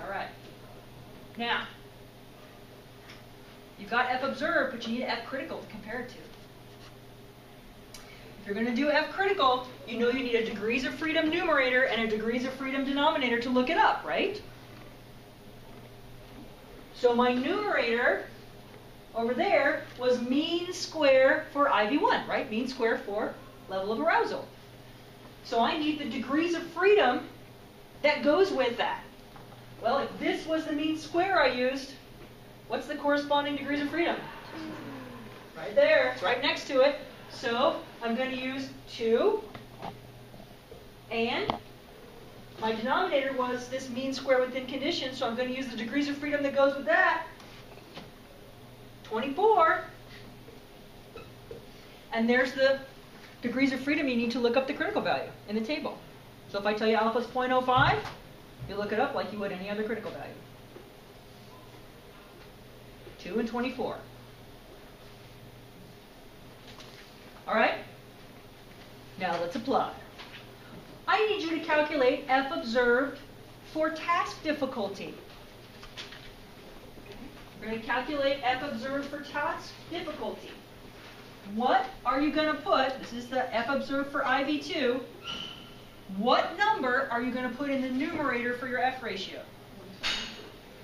All right. Now, you've got F observed, but you need F critical to compare it to. If you're going to do F critical, you know you need a degrees of freedom numerator and a degrees of freedom denominator to look it up, right? So my numerator over there was mean square for IV1, right? Mean square for level of arousal. So I need the degrees of freedom that goes with that. Well, if this was the mean square I used, what's the corresponding degrees of freedom? Right there. It's right next to it. So I'm going to use 2 and my denominator was this mean square within conditions, so I'm going to use the degrees of freedom that goes with that. 24. And there's the degrees of freedom you need to look up the critical value in the table. So if I tell you alpha is 0.05, you look it up like you would any other critical value. 2 and 24. All right? Now let's apply. I need you to calculate F observed for task difficulty. We're going to calculate F observed for task difficulty. What are you going to put? This is the F observed for IV2. What number are you going to put in the numerator for your F ratio?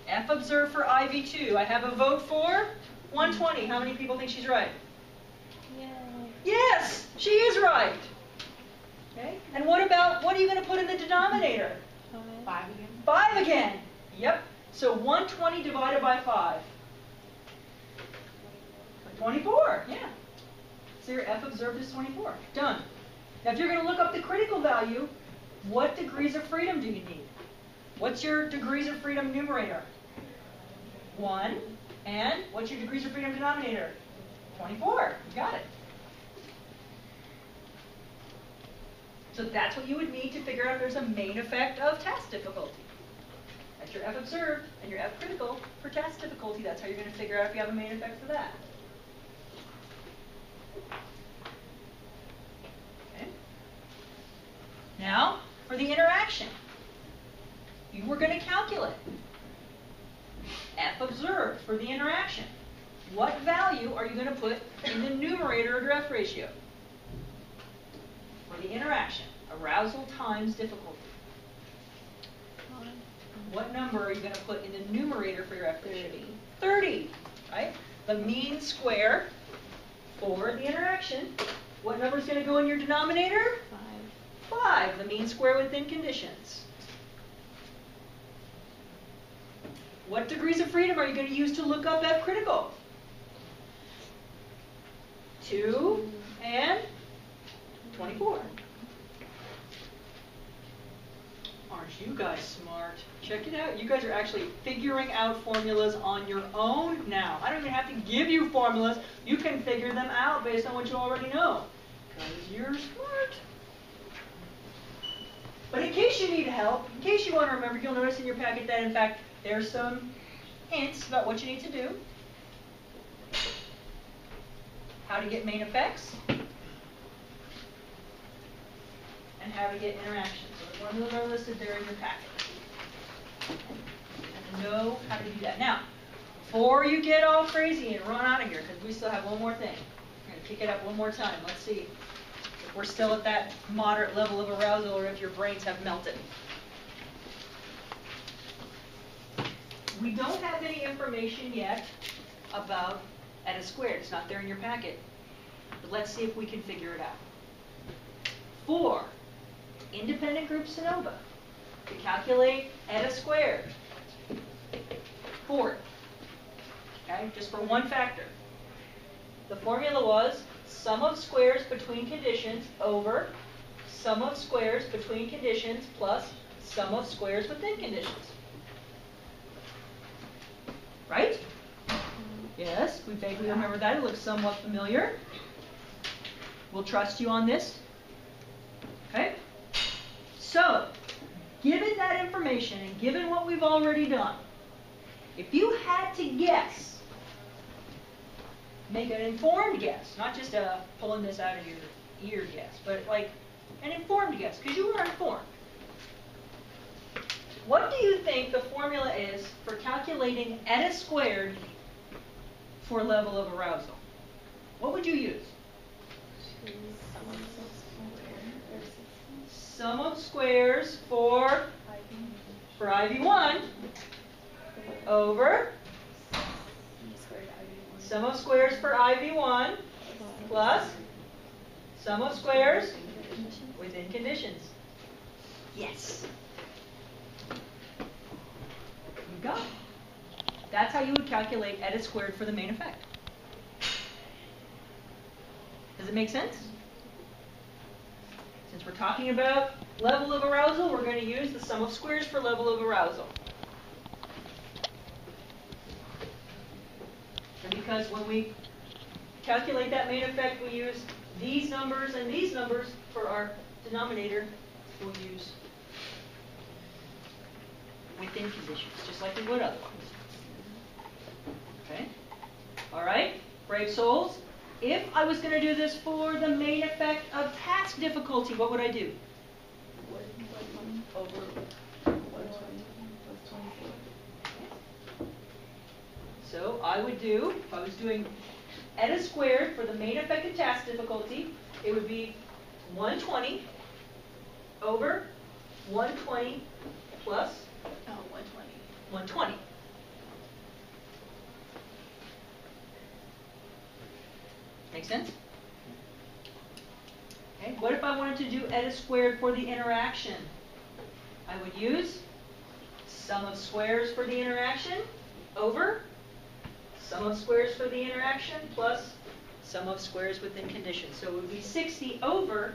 F observed for IV2. I have a vote for 120. How many people think she's right? Yes, she is right. Okay. And what about, what are you going to put in the denominator? Five again? 5 again. Yep. So 120 divided by 5. 24, yeah. So your F observed is 24. Done. Now if you're going to look up the critical value, what degrees of freedom do you need? What's your degrees of freedom numerator? 1. And what's your degrees of freedom denominator? 24. You got it. So that's what you would need to figure out if there's a main effect of task difficulty. That's your F observed and your F critical for task difficulty. That's how you're going to figure out if you have a main effect for that. Okay. Now, for the interaction, you were going to calculate F observed for the interaction. What value are you going to put in the numerator of your F ratio? For the interaction, arousal times difficulty. What number are you going to put in the numerator for your ratio? 30, right? The mean square for the interaction. What number is going to go in your denominator? 5. 5, the mean square within conditions. What degrees of freedom are you going to use to look up F critical? 2 and 24. Aren't you guys smart? Check it out. You guys are actually figuring out formulas on your own now. I don't even have to give you formulas. You can figure them out based on what you already know. Because you're smart. But in case you need help, in case you want to remember, you'll notice in your packet that, in fact, there's some hints about what you need to do. How to get main effects. And how to get interactions. So the formulas are listed there in your packet. And know how to do that. Now, before you get all crazy and run out of here, because we still have one more thing. We're going to kick it up one more time. Let's see if we're still at that moderate level of arousal or if your brains have melted. We don't have any information yet about eta squared. It's not there in your packet. But let's see if we can figure it out. For independent group ANOVA, to calculate eta squared, for it, okay, just for one factor. The formula was sum of squares between conditions over sum of squares between conditions plus sum of squares within conditions. Right? Yes, we vaguely remember that. It looks somewhat familiar. We'll trust you on this. Okay? So, given that information and given what we've already done, if you had to guess, make an informed guess, not just a pulling this out of your ear guess, but like an informed guess, because you were informed. What do you think the formula is for calculating eta squared for level of arousal? What would you use? Sum of squares for for IV1 over sum of squares for IV1 plus sum of squares within conditions. Yes. You it. That's how you would calculate eta squared for the main effect. Does it make sense? Since we're talking about level of arousal, we're going to use the sum of squares for level of arousal. And because when we calculate that main effect, we use these numbers and these numbers for our denominator, we'll use within conditions, just like we would otherwise. Okay? All right? Brave souls? If I was going to do this for the main effect of task difficulty, what would I do? So I would do, if I was doing eta squared for the main effect of task difficulty, it would be 120 over 120 plus? Oh, 120. 120. Make sense? Okay, what if I wanted to do eta squared for the interaction? I would use sum of squares for the interaction over sum of squares for the interaction plus sum of squares within conditions. So it would be 60 over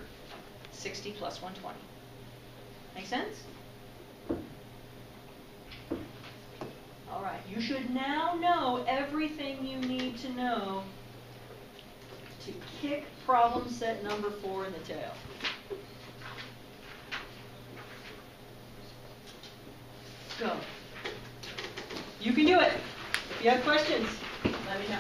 60 plus 120. Make sense? All right, you should now know everything you need to know to kick problem set number four in the tail. Go. You can do it. If you have questions, let me know.